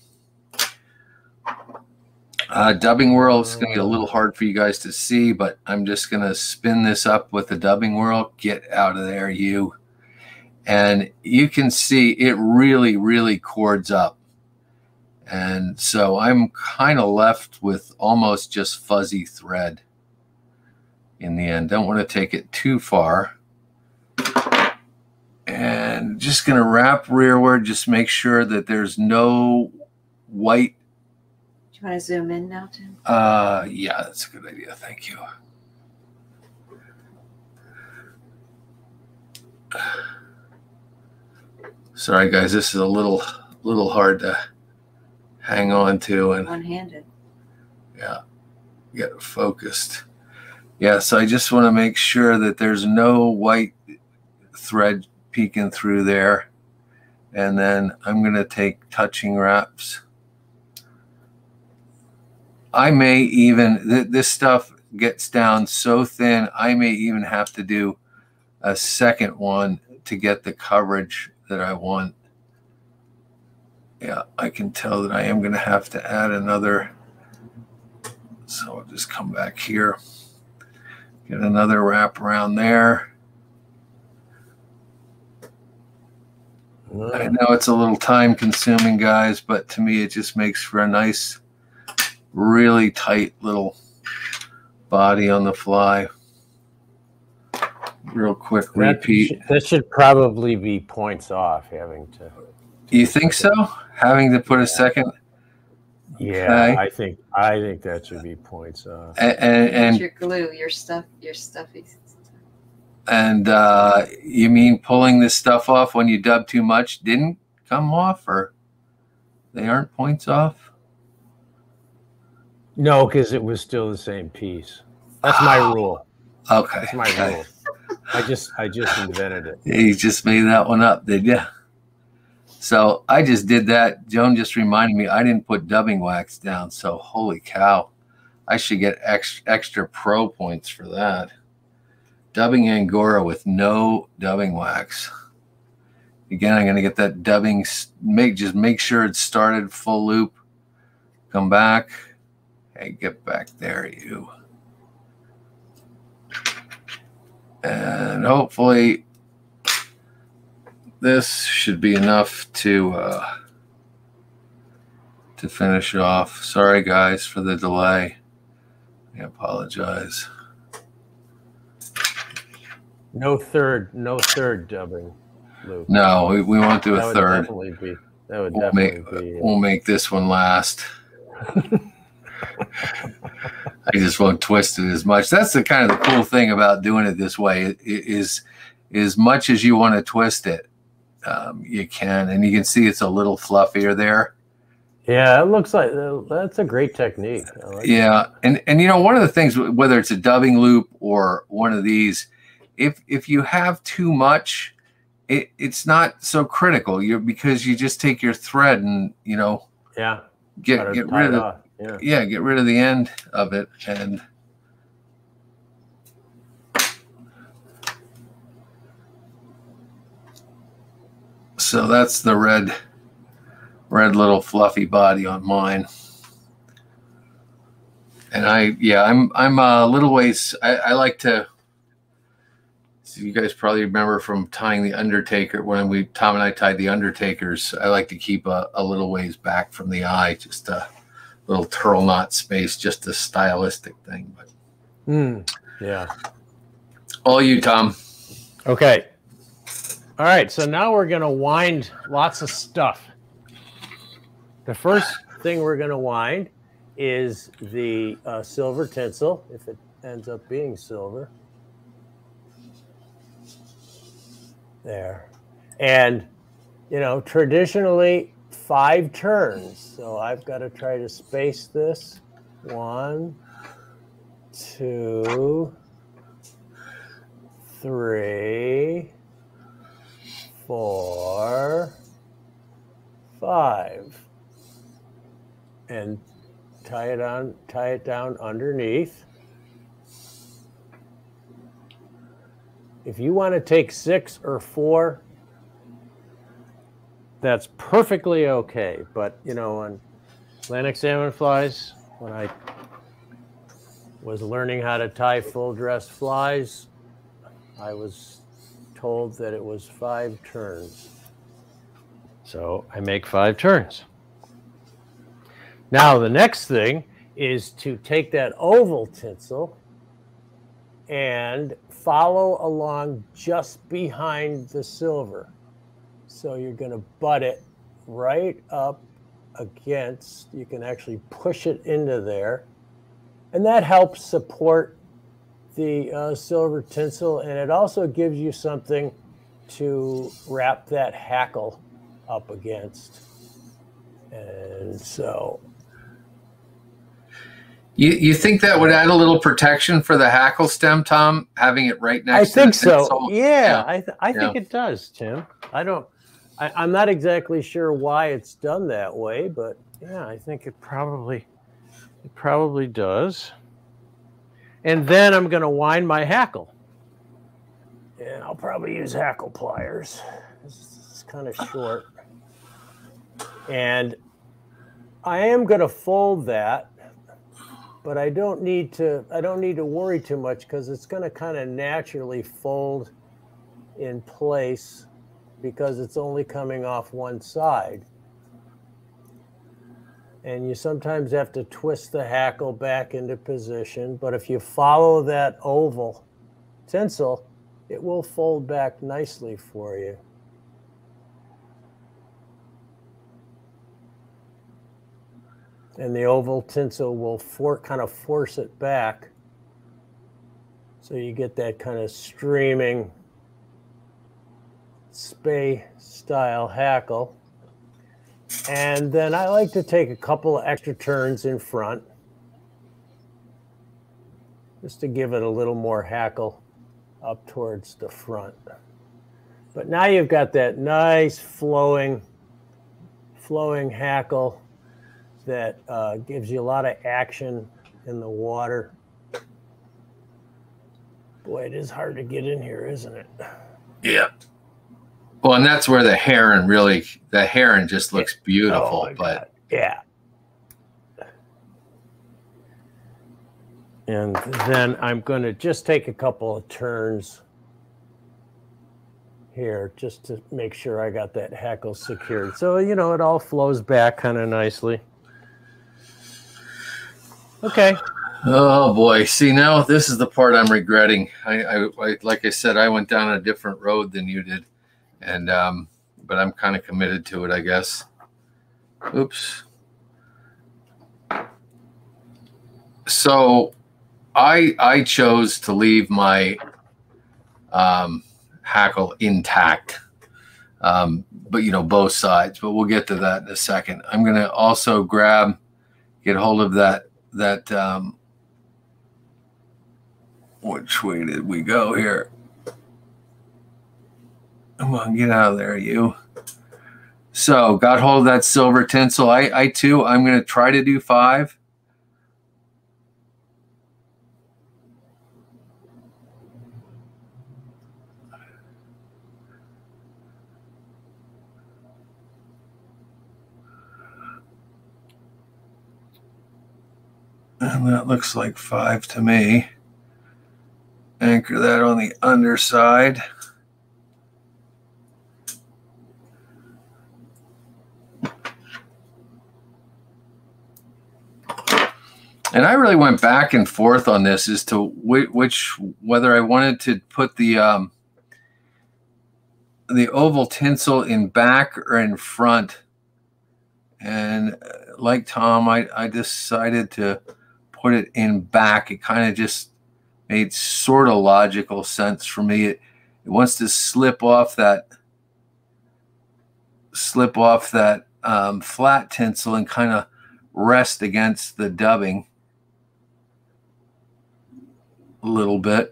Uh, dubbing whirl is going to be a little hard for you guys to see, but I'm just going to spin this up with the dubbing whirl. Get out of there, you. And you can see it really, really cords up. And so I'm kind of left with almost just fuzzy thread in the end. Don't want to take it too far. And just going to wrap rearward, just make sure that there's no white you want to zoom in now, Tim? Uh, yeah, that's a good idea. Thank you. Sorry, guys. This is a little, little hard to hang on to and one-handed. Yeah, get focused. Yeah, so I just want to make sure that there's no white thread peeking through there. And then I'm going to take touching wraps I may even th- this stuff gets down so thin, I may even have to do a second one to get the coverage that I want. Yeah, I can tell that I am going to have to add another. So I'll just come back here, get another wrap around there. I know it's a little time consuming, guys, but to me, it just makes for a nice really tight little body on the fly. real quick That repeat. should- That should probably be points off having to. Do you think so? Having to put a second Yeah, Okay. I think I think that should be points off. and and, and your glue, your stuff, your stuffy. And uh, you mean pulling this stuff off when you dub too much didn't come off, or they aren't points off? No, because it was still the same piece. That's my oh, rule. Okay, That's my okay. rule. I just I just invented it. You just made that one up, did you? So I just did that. Joan just reminded me I didn't put dubbing wax down. So holy cow, I should get ex- extra pro points for that. Dubbing Angora with no dubbing wax. Again, I'm gonna get that dubbing. Make just make sure it's started full loop. Come back. Hey, get back there, you. And hopefully this should be enough to uh, to finish off. Sorry guys for the delay. I apologize. No third, no third dubbing loop. No, we, we won't do a that a would third. definitely be that would We'll make, definitely be. uh, we'll make this one last. I just won't twist it as much. That's the kind of the cool thing about doing it this way is as much as you want to twist it, um, you can, and you can see it's a little fluffier there. Yeah, it looks like uh, that's a great technique. Like. Yeah, and and you know one of the things whether it's a dubbing loop or one of these, if if you have too much, it it's not so critical. You're because you just take your thread and you know yeah. get get rid of. Yeah. yeah get rid of the end of it and. So that's the red, red little fluffy body on mine. And I, yeah, I'm, I'm a little ways. I, I like to. You guys probably remember from tying the Undertaker when we Tom and I tied the Undertakers. I like to keep a, a little ways back from the eye, just a little turtle knot space, just a stylistic thing. But Hmm. Yeah. all you, Tom. Okay. All right. So now we're going to wind lots of stuff. The first thing we're going to wind is the uh, silver tinsel, if it ends up being silver. There. And, you know, traditionally five turns. So I've got to try to space this. One, two, three, four, five, and tie it on, tie it down underneath. If you want to take six or four, that's perfectly okay. But you know, on Atlantic salmon flies, when I was learning how to tie full dress flies, I was told that it was five turns. So I make five turns. Now, the next thing is to take that oval tinsel and follow along just behind the silver. So you're going to butt it right up against, you can actually push it into there. And that helps support the uh, silver tinsel, and it also gives you something to wrap that hackle up against. And so, You you think that would add a little protection for the hackle stem, Tom? Having it right I next. think to the so. tinsel? Yeah, I, th- I think it does, Tim. I don't. I, I'm not exactly sure why it's done that way, but yeah, I think it probably it probably does. And then I'm going to wind my hackle. And I'll probably use hackle pliers. It's kind of short. And I am going to fold that, but I don't need to I don't need to worry too much cuz it's going to kind of naturally fold in place because it's only coming off one side. And you sometimes have to twist the hackle back into position. But if you follow that oval tinsel, it will fold back nicely for you. And the oval tinsel will for, kind of force it back. So you get that kind of streaming Spey style hackle. And then I like to take a couple of extra turns in front just to give it a little more hackle up towards the front. But now you've got that nice flowing, flowing hackle that uh, gives you a lot of action in the water. Boy, it is hard to get in here, isn't it? Yeah. Well, and that's where the heron really, the heron just looks beautiful. Oh, but God. yeah. And then I'm going to just take a couple of turns here just to make sure I got that hackle secured. So, you know, it all flows back kind of nicely. Okay. oh boy, see now this is the part I'm regretting. I, I, I like I said, I went down a different road than you did, and um, but I'm kind of committed to it, I guess. Oops. So I I chose to leave my um, hackle intact, um, but you know both sides. But we'll get to that in a second. I'm gonna also grab, get hold of that that. Um, which way did we go here? Come on, get out of there, you. So got hold of that silver tinsel. I I too I'm gonna try to do five. And that looks like five to me. Anchor that on the underside. And I really went back and forth on this as to which, whether I wanted to put the um, the oval tinsel in back or in front. And uh, like Tom, I, I decided to put it in back. It kind of just made sort of logical sense for me. It, it wants to slip off that slip off that um, flat tinsel and kind of rest against the dubbing a little bit.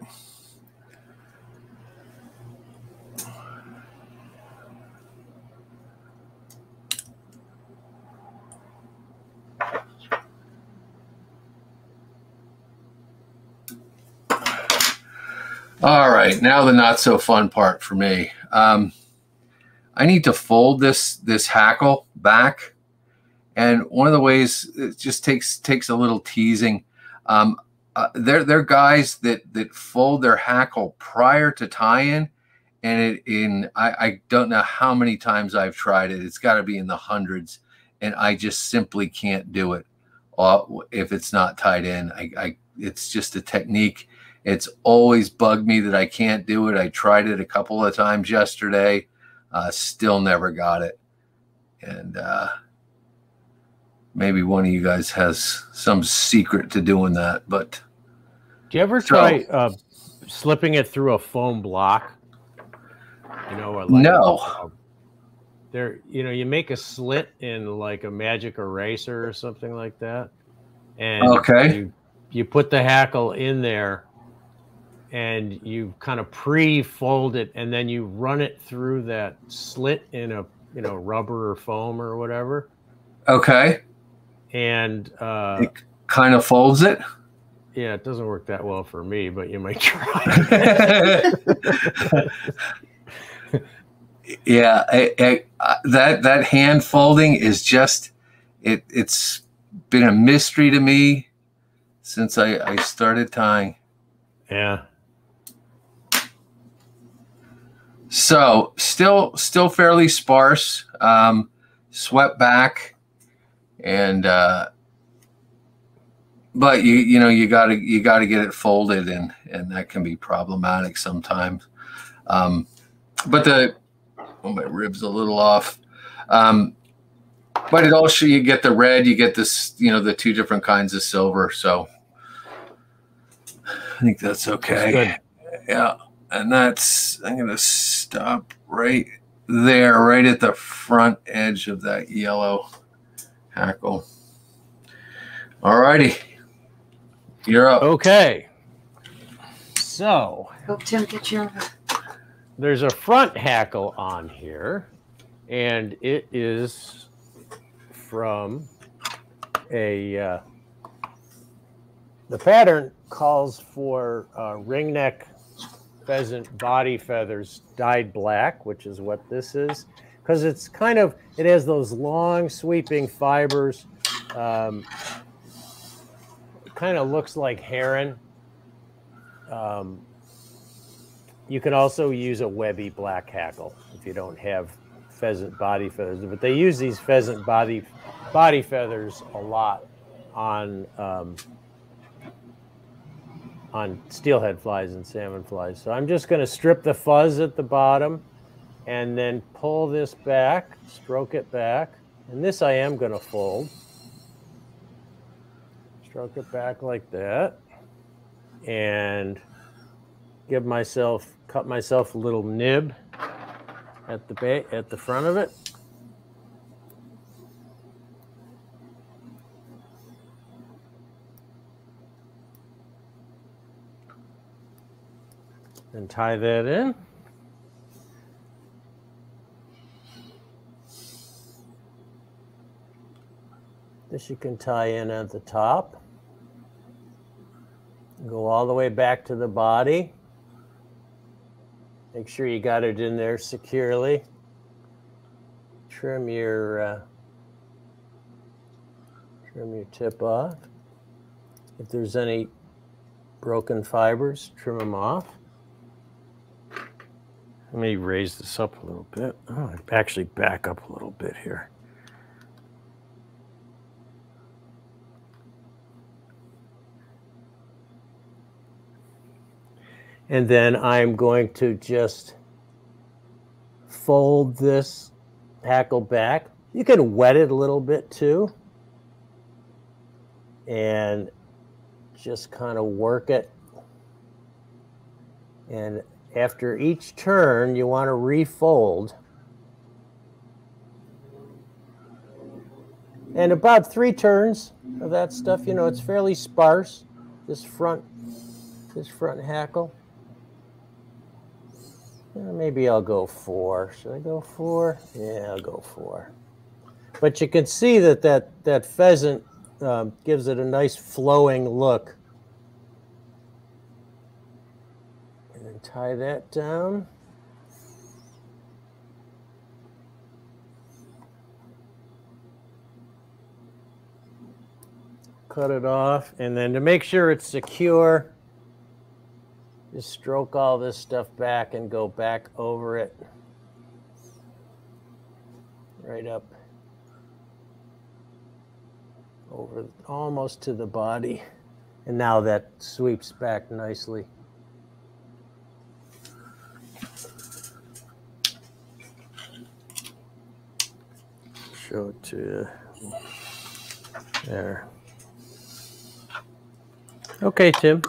All right, now the not so fun part for me. Um, I need to fold this this hackle back, and one of the ways it just takes takes a little teasing. Um, uh, they're they're guys that that fold their hackle prior to tie-in, and it in I, I don't know how many times I've tried it. It's got to be in the hundreds, and I just simply can't do it. Uh, if it's not tied in, I, I it's just a technique it's always bugged me that I can't do it. I tried it a couple of times yesterday, uh, still never got it. And uh, maybe one of you guys has some secret to doing that. But do you ever try uh, slipping it through a foam block? You know, like no. A, there, you know, you make a slit in like a magic eraser or something like that, and okay, you, you put the hackle in there and you kind of pre-fold it and then you run it through that slit in a you know rubber or foam or whatever okay and uh it kind of folds it? Yeah it doesn't work that well for me but you might try. Yeah I, I, uh, that that hand folding is just it it's been a mystery to me since i i started tying. Yeah. So still still fairly sparse, um, swept back, and uh, but you you know you got to you got to get it folded, and and that can be problematic sometimes. Um, but the oh, my ribs a little off. Um, but it also you get the red, you get this, you know, the two different kinds of silver. So I think that's okay. That's Yeah. And that's I'm gonna stop right there, right at the front edge of that yellow hackle. All righty. You're up. Okay. So Hope Tim gets you over. there's a front hackle on here, and it is from a. Uh, the pattern calls for uh, ringneck pheasant body feathers dyed black, which is what this is, because it's kind of it has those long sweeping fibers. Um, kind of looks like heron. Um, you can also use a webby black hackle if you don't have pheasant body feathers, but they use these pheasant body body feathers a lot on um, on steelhead flies and salmon flies. So I'm just going to strip the fuzz at the bottom and then pull this back, stroke it back, and this I am going to fold. Stroke it back like that, and give myself cut myself a little nib at the ba- at the front of it. And tie that in. You can tie in at the top. Go all the way back to the body. Make sure you got it in there securely. Trim your uh, trim your tip off. If there's any broken fibers, trim them off. Let me raise this up a little bit. Oh, actually back up a little bit here. And then I'm going to just fold this hackle back. You can wet it a little bit too. And just kind of work it. And after each turn, you want to refold. And about three turns of that stuff, you know, it's fairly sparse. This front, this front hackle. Maybe I'll go four. Should I go four? Yeah, I'll go four. But you can see that that, that pheasant um, gives it a nice flowing look. And then tie that down. Cut it off. And then to make sure it's secure, just stroke all this stuff back and go back over it. Right up. Over almost to the body. And now that sweeps back nicely. Show it to. There. Okay, Tim.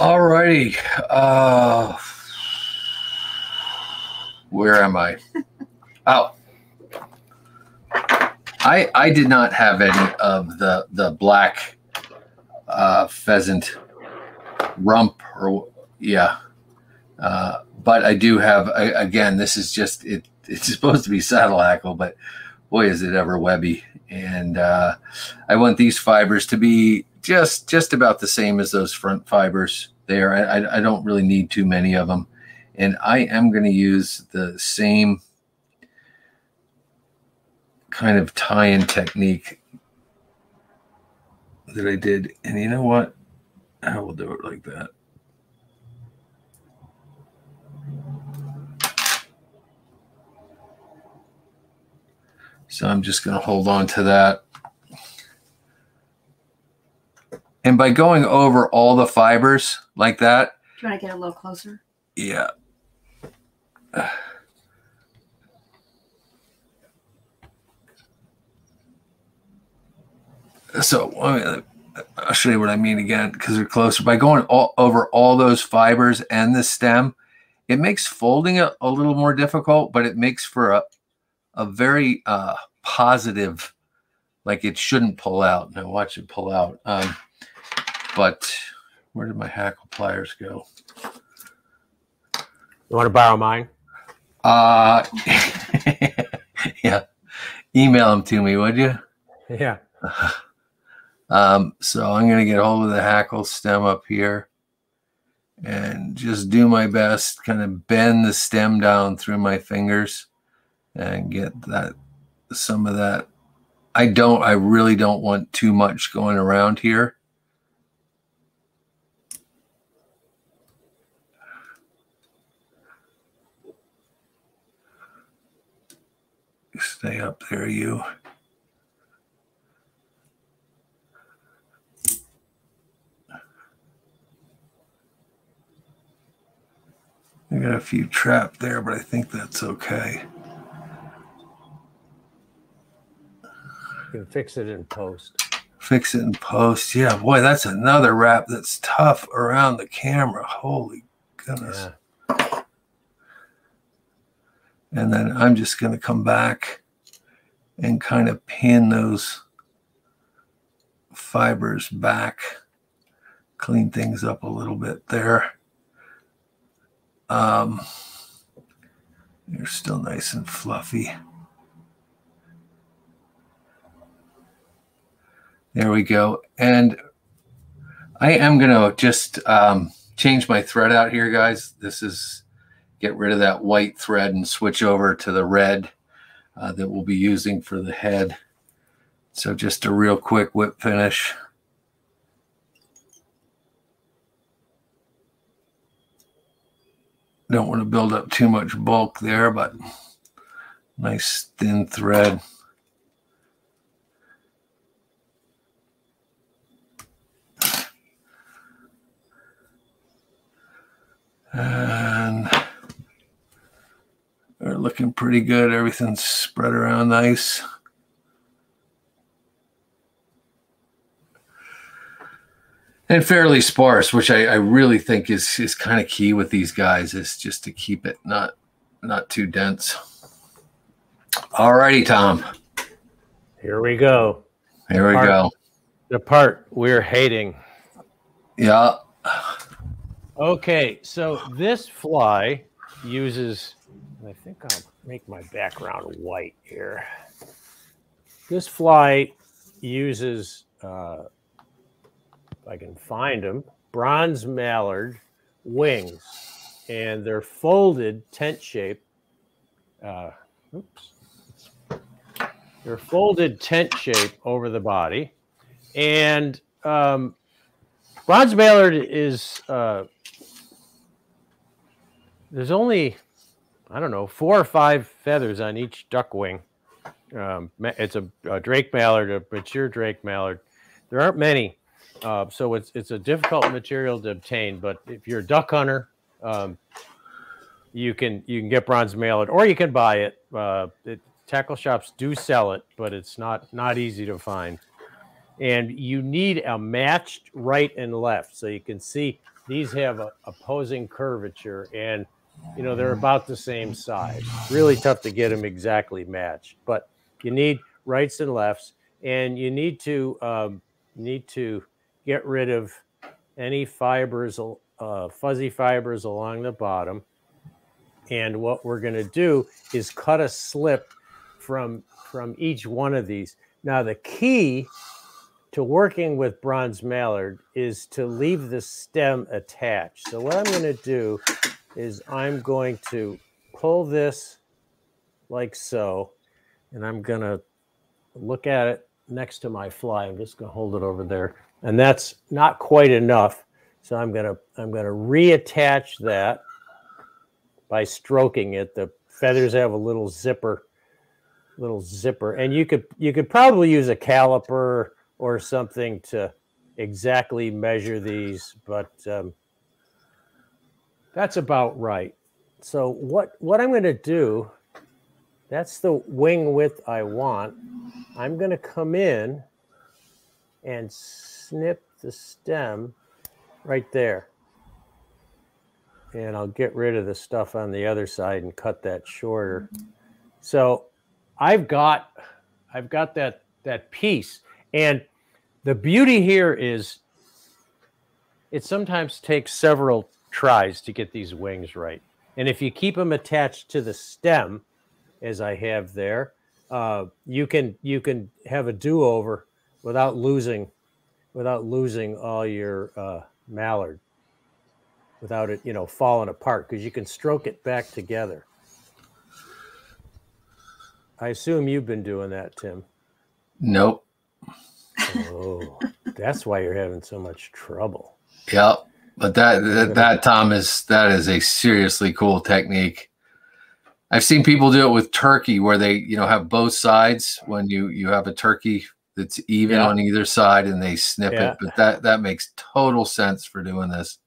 All righty. Uh, where am I? Oh, I I did not have any of the the black uh, pheasant rump or yeah, uh, but I do have I, again. This is just it. It's supposed to be saddle hackle, but boy, is it ever webby. And uh, I want these fibers to be just just about the same as those front fibers there. I, I, don't really need too many of them. And I am going to use the same kind of tie-in technique that I did. And you know what? I will do it like that. So I'm just going to hold on to that. And by going over all the fibers like that, Do you want to get a little closer? Yeah. So I mean, I'll show you what I mean again because they're closer. By going all, over all those fibers and the stem, it makes folding it a little more difficult, but it makes for a, a very uh, positive, like it shouldn't pull out. Now watch it pull out. Um, but where did my hackle pliers go? You want to borrow mine? Uh, yeah. Email them to me, would you? Yeah. Um, so I'm going to get hold of the hackle stem up here and just do my best, kind of bend the stem down through my fingers and get that, some of that. I don't, I really don't want too much going around here. Stay up there, you. I got a few trapped there, but I think that's okay. You can fix it in post. Fix it in post. Yeah, boy, that's another wrap that's tough around the camera. Holy goodness. Yeah. And then I'm just going to come back and kind of pin those fibers back, clean things up a little bit there. Um, they're still nice and fluffy. There we go. And I am going to just um, change my thread out here, guys. This is get rid of that white thread and switch over to the red uh, that we'll be using for the head. So just a real quick whip finish. Don't want to build up too much bulk there, but nice thin thread. And they're looking pretty good. Everything's spread around nice. and fairly sparse, which I, I really think is is kind of key with these guys, is just to keep it not not too dense. All righty, Tom. Here we go. Here we Part- go. The part we're hating. Yeah. Okay, so this fly uses, I think I'll make my background white here. This fly uses, uh, if I can find them, bronze mallard wings, and they're folded tent shape. Uh, oops. They're folded tent shape over the body. And um, bronze mallard is uh, there's only I don't know four or five feathers on each duck wing. Um, it's a, a drake mallard, a mature drake mallard. There aren't many, uh, so it's it's a difficult material to obtain. But if you're a duck hunter, um, you can you can get bronze mallard, or you can buy it. Uh, it tackle shops do sell it, but it's not not easy to find. And you need a matched right and left, so you can see these have a opposing curvature, and you know they're about the same size. Really tough to get them exactly matched, but you need rights and lefts, and you need to um, need to get rid of any fibers, uh, fuzzy fibers along the bottom. And what we're going to do is cut a slip from from each one of these. Now the key to working with bronze mallard is to leave the stem attached. So what I'm going to do is I'm going to pull this like so, and I'm going to look at it next to my fly. I'm just going to hold it over there, and that's not quite enough. So I'm going to I'm going to reattach that by stroking it. The feathers have a little zipper, little zipper, and you could you could probably use a caliper or something to exactly measure these, but um, That's about right. So what what I'm going to do, that's the wing width I want. I'm going to come in and snip the stem right there. And I'll get rid of the stuff on the other side and cut that shorter. So I've got I've got that that piece. And the beauty here is it sometimes takes several tries to get these wings right. And if you keep them attached to the stem, as I have there, uh, you can you can have a do over without losing without losing all your uh, mallard, without it you know falling apart because you can stroke it back together. I assume you've been doing that, Tim. Nope. Oh, that's why you're having so much trouble. Yep. But that, that that Tom is that is a seriously cool technique. I've seen people do it with turkey where they, you know, have both sides when you you have a turkey that's even Yeah. on either side and they snip Yeah. it. But that that makes total sense for doing this.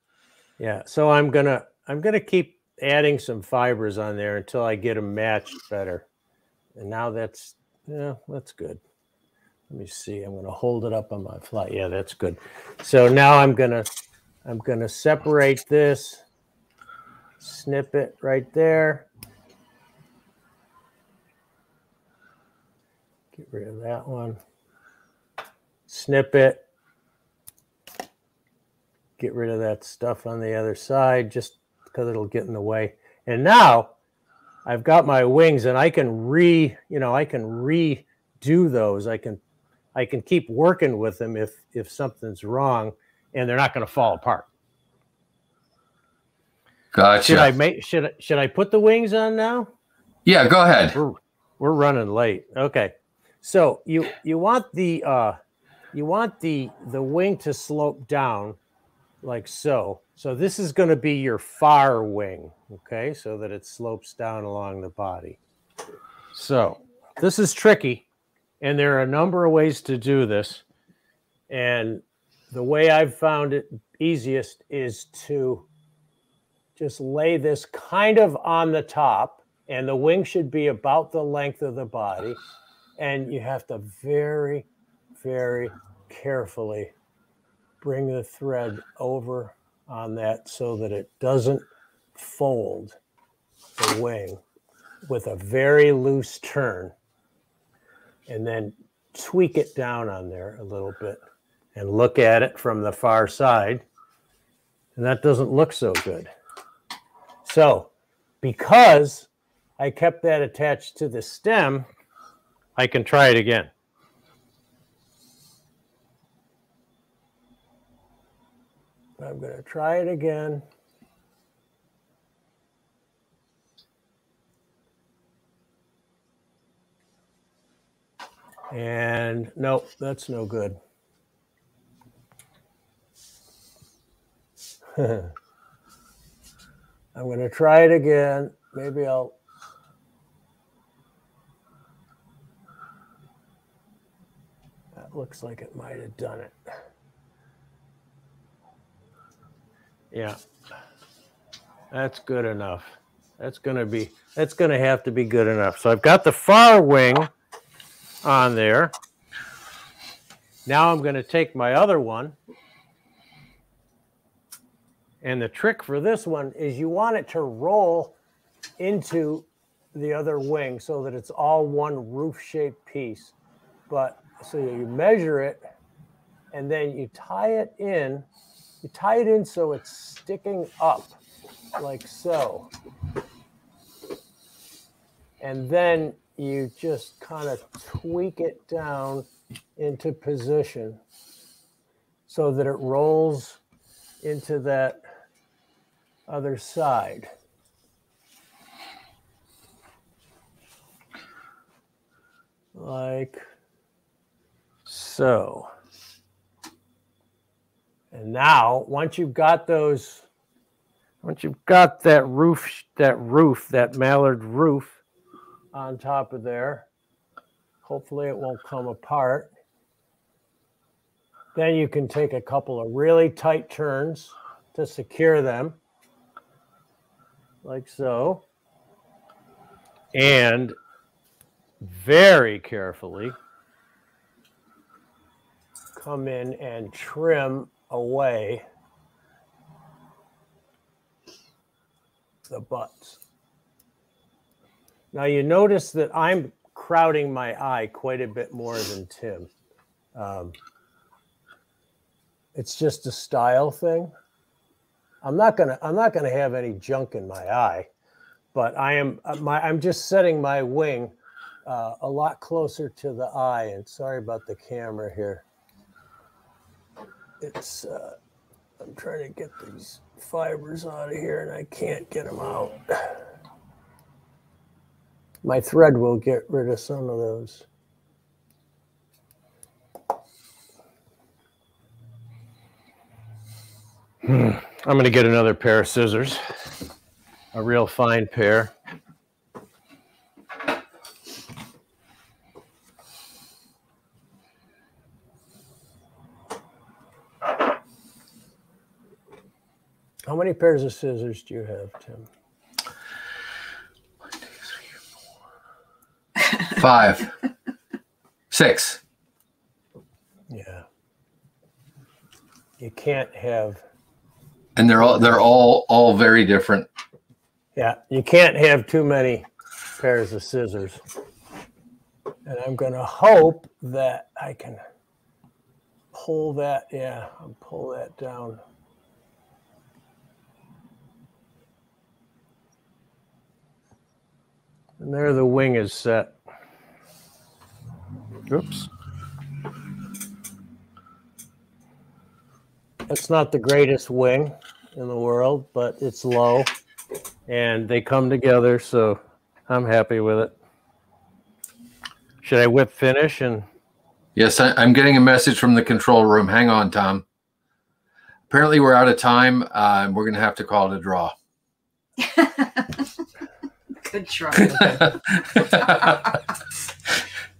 Yeah, so I'm gonna I'm gonna keep adding some fibers on there until I get them matched better. And now that's yeah, that's good. Let me see. I'm gonna hold it up on my fly. Yeah, that's good. So now I'm gonna I'm gonna separate this, snip it right there. Get rid of that one. Snip it. Get rid of that stuff on the other side just because it'll get in the way. And now I've got my wings and I can re, you know, I can redo those. I can I can keep working with them if if something's wrong and they're not going to fall apart. Gotcha. Should I make should I, should I put the wings on now? yeah, go ahead. We're we're running late. Okay. So you you want the uh you want the the wing to slope down like so. So this is going to be your far wing, okay? So that it slopes down along the body. So this is tricky and there are a number of ways to do this. And the way I've found it easiest is to just lay this kind of on the top and the wing should be about the length of the body and you have to very very carefully bring the thread over on that so that it doesn't fold the wing with a very loose turn and then tweak it down on there a little bit and look at it from the far side and that doesn't look so good so because I kept that attached to the stem, I can try it again. I'm going to try it again. And nope, that's no good. I'm going to try it again. Maybe I'll. That looks like it might have done it. Yeah. That's good enough. That's going to be, that's going to have to be good enough. So I've got the far wing on there. Now I'm going to take my other one. And the trick for this one is you want it to roll into the other wing so that it's all one roof shaped piece. But so you measure it and then you tie it in. You tie it in so it's sticking up like so. And then you just kind of tweak it down into position so that it rolls into that other side. Like so. And now, once you've got those, once you've got that roof, that roof, that mallard roof on top of there, hopefully it won't come apart. Then you can take a couple of really tight turns to secure them. Like so. And very carefully come in and trim away the butts. Now you notice that I'm crowding my eye quite a bit more than Tim. Um, it's just a style thing. I'm not gonna I'm not gonna have any junk in my eye, but I am uh, my I'm just setting my wing uh, a lot closer to the eye. And sorry about the camera here. It's uh, I'm trying to get these fibers out of here, and I can't get them out. My thread will get rid of some of those. Hmm. I'm going to get another pair of scissors, a real fine pair. How many pairs of scissors do you have, Tim? Five. Six. Yeah. You can't have And they're all they're all all very different. Yeah, you can't have too many pairs of scissors. And I'm going to hope that I can pull that, yeah, I'll pull that down. And there the wing is set. Oops. That's not the greatest wing in the world, but it's low and they come together, so I'm happy with it. Should I whip finish and Yes, I, I'm getting a message from the control room. Hang on, Tom. Apparently, we're out of time. Uh, we're going to have to call it a draw. Good try.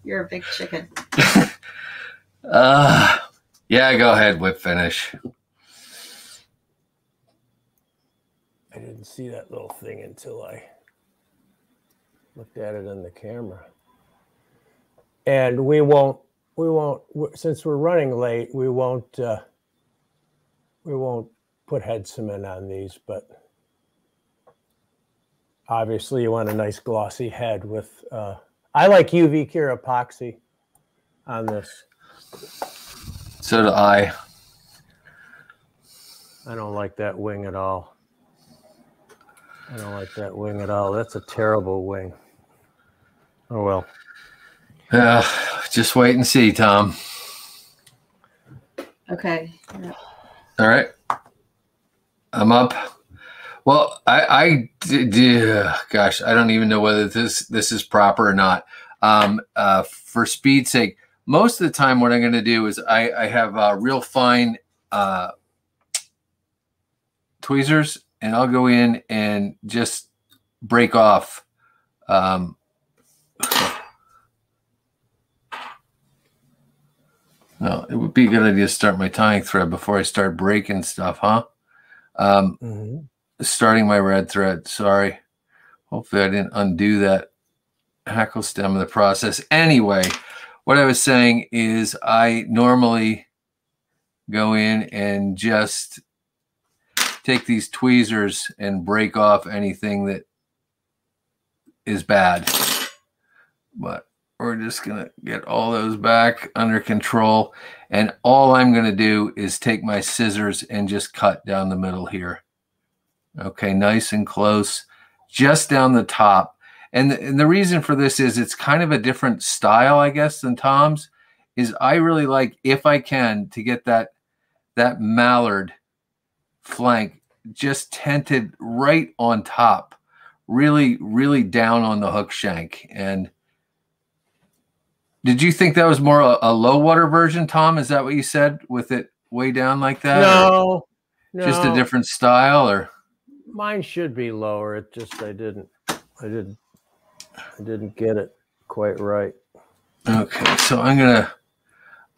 You're a big chicken. uh, yeah, go ahead, whip finish. I didn't see that little thing until I looked at it in the camera. And we won't, we won't, since we're running late, we won't, uh, we won't put head cement on these, but obviously you want a nice glossy head with, uh, I like UV cure epoxy on this. So do I. I don't like that wing at all. I don't like that wing at all. That's a terrible wing. Oh well. Yeah, just wait and see, Tom. Okay. All right. I'm up. Well, I, I d- d- gosh, I don't even know whether this this is proper or not. Um, uh, for speed's sake, most of the time, what I'm going to do is I, I have uh, real fine uh, tweezers, and I'll go in and just break off. Um, well, it would be a good idea to start my tying thread before I start breaking stuff, huh? Um, Mhm. starting my red thread. Sorry. Hopefully I didn't undo that hackle stem in the process. Anyway, what I was saying is I normally go in and just take these tweezers and break off anything that is bad. But we're just going to get all those back under control. And all I'm going to do is take my scissors and just cut down the middle here. Okay, nice and close, just down the top. And the, and the reason for this is it's kind of a different style, I guess, than Tom's. Is I really like, if I can, to get that that mallard flank just tented right on top, really, really down on the hook shank. And did you think that was more a, a low water version, Tom? Is that what you said with it way down like that? No, no. Just a different style, or Mine should be lower. It just I didn't. I didn't. I didn't get it quite right. Okay, so I'm gonna.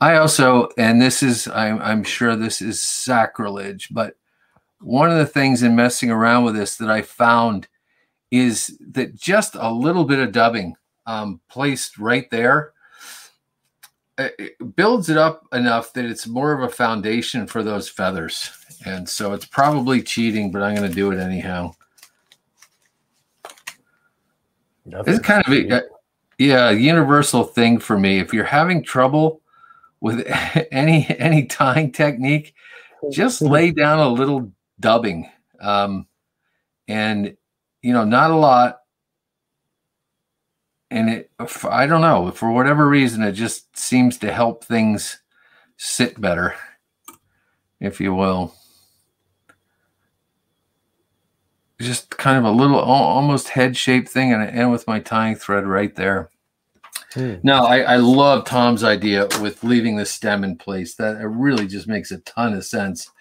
I also, and this is, I'm, I'm sure this is sacrilege, but one of the things in messing around with this that I found is that just a little bit of dubbing um, placed right there uh, it builds it up enough that it's more of a foundation for those feathers. And so it's probably cheating, but I'm going to do it anyhow. Nothing It's kind of a, yeah, universal thing for me. If you're having trouble with any any tying technique, just lay down a little dubbing, um, and you know, not a lot. And it, I don't know, for whatever reason, it just seems to help things sit better, if you will. Just kind of a little, almost head shaped thing, and I end with my tying thread right there. Hmm. No, I, I love Tom's idea with leaving the stem in place. That it really just makes a ton of sense.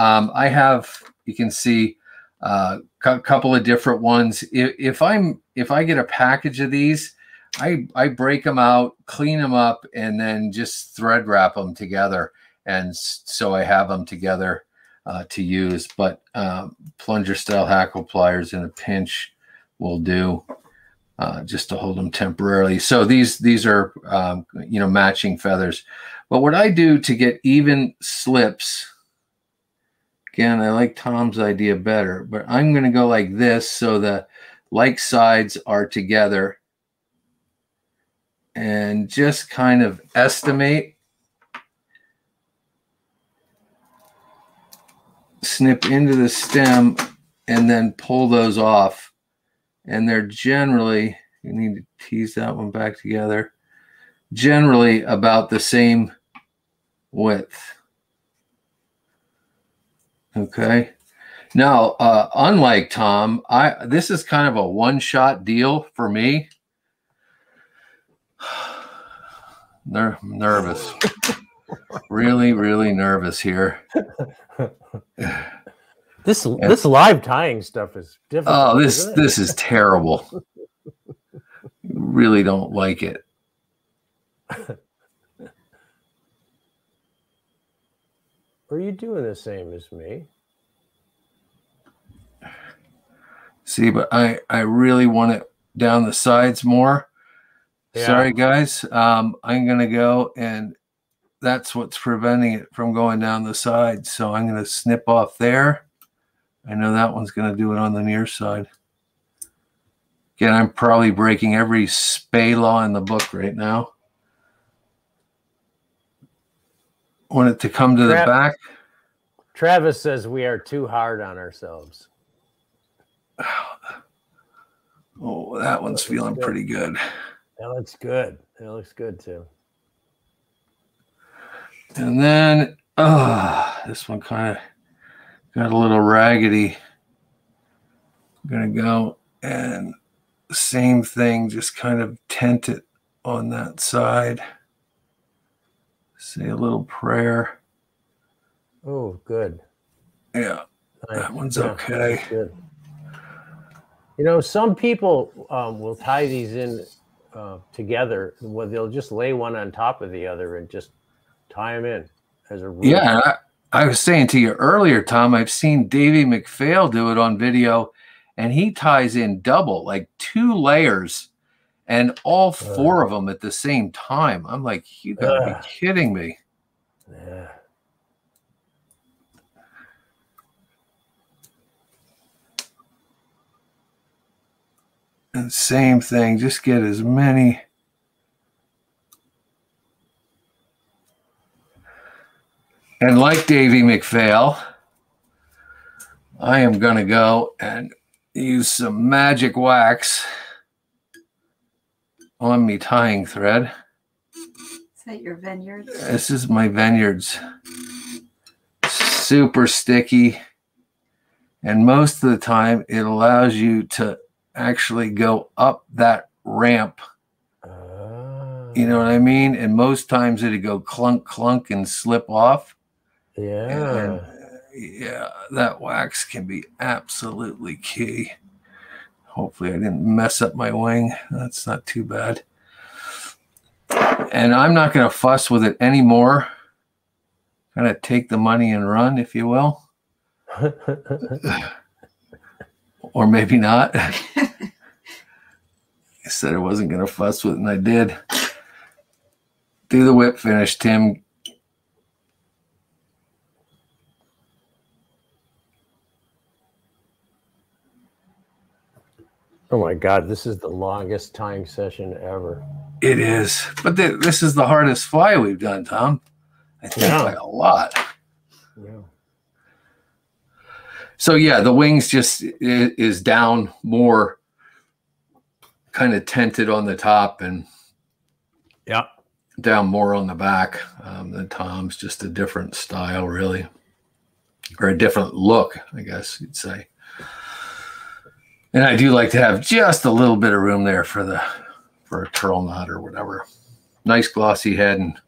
Um, I have, you can see a couple of different ones. If, if I'm, if I get a package of these, I, I break them out, clean them up, and then just thread wrap them together. And so I have them together uh, to use. But um, plunger style hackle pliers in a pinch will do uh, just to hold them temporarily. So these these are um, you know matching feathers. But what I do to get even slips, again, I like Tom's idea better. But I'm going to go like this so the like sides are together, and just kind of estimate. Snip into the stem and then pull those off and they're generally you need to tease that one back together generally about the same width okay now uh, unlike tom i this is kind of a one shot deal for me Ner- nervous really really nervous here This this live tying stuff is difficult. Oh, this this is terrible. really don't like it. Are you doing the same as me? See, but I I really want it down the sides more. Yeah. Sorry, guys. Um, I'm gonna go, and that's what's preventing it from going down the sides. So I'm gonna snip off there. I know that one's gonna do it on the near side. Again, I'm probably breaking every Spey law in the book right now. Want it to come to the back. Travis says we are too hard on ourselves. Oh, that one's feeling good. pretty good. That looks good. That looks good too. And then, oh, this one kind of got a little raggedy. I'm going to go and same thing, just kind of tent it on that side. Say a little prayer. Oh, good. Yeah, Nice. that one's Yeah, okay. Good. You know, some people um, will tie these in uh, together. Well, they'll just lay one on top of the other and just tie them in as a rule. Yeah, I, I was saying to you earlier, Tom, I've seen Davie McPhail do it on video, and he ties in double, like two layers, and all four of them at the same time. I'm like, you gotta Ugh. be kidding me. Yeah. And same thing, just get as many. And like Davie McPhail, I am going to go and use some magic wax on me tying thread. Is that your vineyards? This is my vineyards. Super sticky. And most of the time, it allows you to actually go up that ramp. Ah, You know what I mean? And most times it'd go clunk, clunk, and slip off. Yeah. And, uh, yeah, that wax can be absolutely key. Hopefully, I didn't mess up my wing. That's not too bad. And I'm not going to fuss with it anymore. Kind of take the money and run, if you will. or maybe not. I said I wasn't going to fuss with it, and I did. Do the whip finish, Tim. Oh my God, this is the longest tying session ever. It is, but th- this is the hardest fly we've done, Tom. I think Yeah. a lot. Yeah. So yeah, the wings just is down more, kind of tented on the top and Yeah. down more on the back. Um, the Tom's just a different style, really, or a different look, I guess you'd say. And I do like to have just a little bit of room there for the for a curl knot or whatever. Nice glossy head, and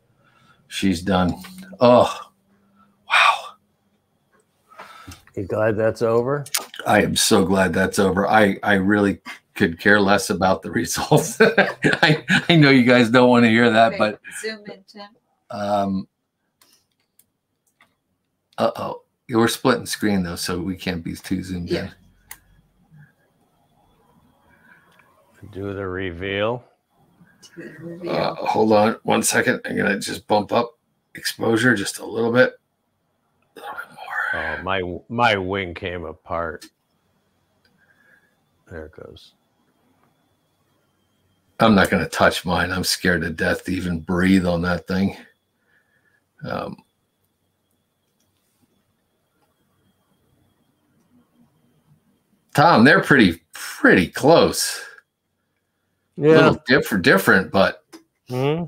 she's done. Oh, wow! You glad that's over? I am so glad that's over. I I really could care less about the results. I I know you guys don't want to hear that, Okay, but Zoom in, Tim. Um, uh oh. We're splitting screen though, so we can't be too zoomed Yeah. Do the reveal. To the reveal. Uh, hold on one second. I'm going to just bump up exposure just a little bit. A little bit more. Oh, my my wing came apart. There it goes. I'm not going to touch mine. I'm scared to death to even breathe on that thing. Um, Tom, they're pretty pretty close. A Yeah. little different, different, but hmm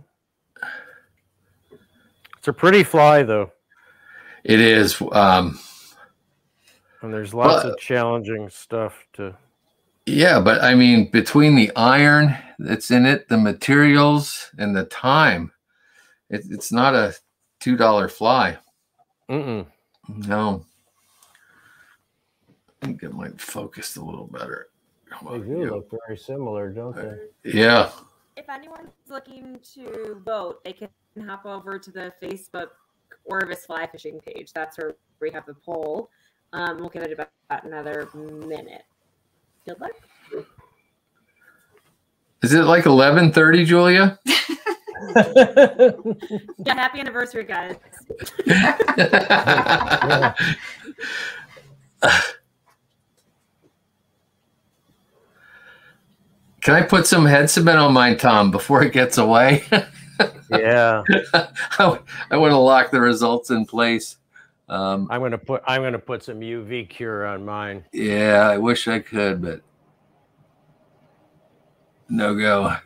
It's a pretty fly though, it is. Um, and there's lots Well- of challenging stuff to. Yeah, but I mean, between the iron that's in it, the materials, and the time, it, it's not a two dollar fly. Mm-mm. No. I think it might focus a little better. Come They do yeah. look very similar, don't they? Yeah. If anyone's looking to vote, they can hop over to the Facebook Orvis Fly Fishing page. That's where we have the poll. Um, we'll give it about, about another minute. Good luck. Is it like eleven thirty, Julia? Yeah, happy anniversary, guys. Can I put some head cement on mine, Tom, before it gets away? yeah, I, want to lock the results in place. Um, I'm gonna put I'm gonna put some UV cure on mine. yeah, I wish I could, but no go. All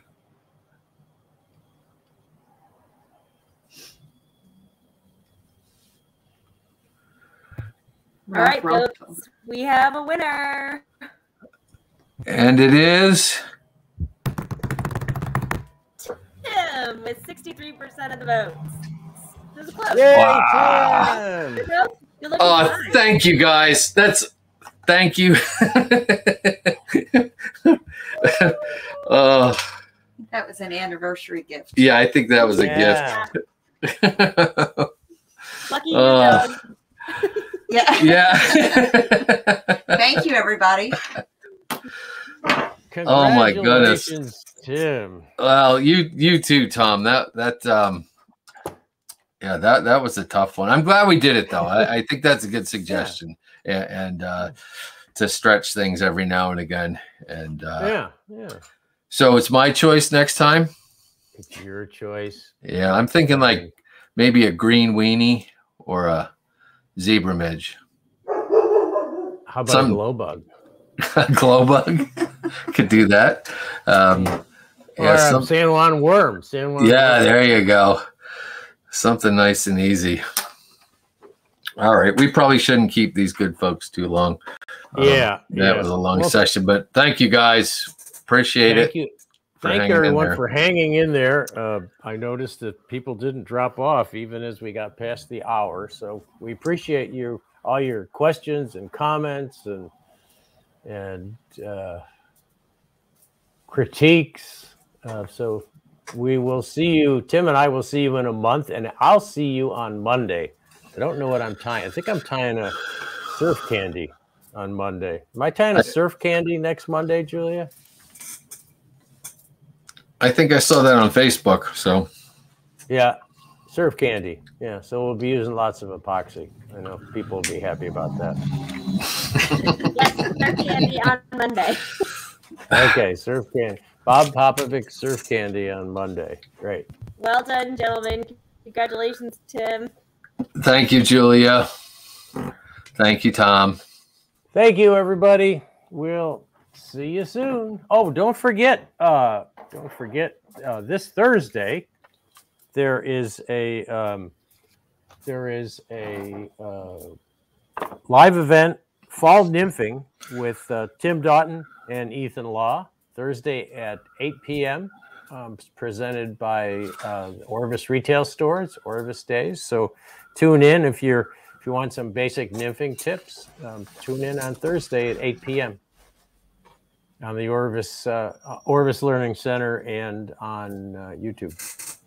right, Rough, rough. folks, we have a winner. And it is Tim with 63% of the votes. This is close. Yay, Wow. Tim! Nope, You're looking Oh, fine. thank you guys. That's thank you. oh, That was an anniversary gift. yeah, I think that was a Yeah. gift. Lucky you, Uh, Yeah. yeah. Thank you, everybody. Oh, my goodness. Tim. well, you you too, Tom. That that um yeah, that that was a tough one. I'm glad we did it though. I, I think that's a good suggestion. And, and uh to stretch things every now and again. And uh yeah, yeah. so it's my choice next time. It's your choice. Yeah, I'm thinking like maybe a green weenie or a zebra midge. How about Some- a glow bug? Glow bug could do that. Um, yeah, a some- San Juan worm. San Juan yeah, worm. there you go. Something nice and easy. All right, we probably shouldn't keep these good folks too long. Um, Yeah, that yeah. was a long Well, session, but thank you guys. Appreciate it. Thank it. you. Thank everyone for hanging in there. Uh, I noticed that people didn't drop off even as we got past the hour. So we appreciate you all your questions and comments and and uh, critiques. Uh, so we will see you. Tim and I will see you in a month, and I'll see you on Monday. I don't know what I'm tying. I think I'm tying a surf candy. on Monday. Am I tying a surf candy next Monday, Julia? I think I saw that on Facebook. So Yeah, surf candy. Yeah, so we'll be using lots of epoxy. I know people will be happy about that. Yes, surf candy on Monday. Okay, surf candy. Bob Popovics surf candy on Monday. Great. Well done, gentlemen. Congratulations, Tim. thank you, Julia. Thank you, Tom. Thank you, everybody. We'll see you soon. Oh, don't forget, uh, don't forget, uh, this Thursday there is a um, there is a uh, live event, fall nymphing with uh, Tim Doughton and Ethan Law. Thursday at 8 p.m. Um, presented by uh, Orvis Retail Stores, Orvis Days. So tune in if you're if you want some basic nymphing tips. Um, tune in on Thursday at 8 p.m. on the Orvis uh, Orvis Learning Center and on uh, YouTube.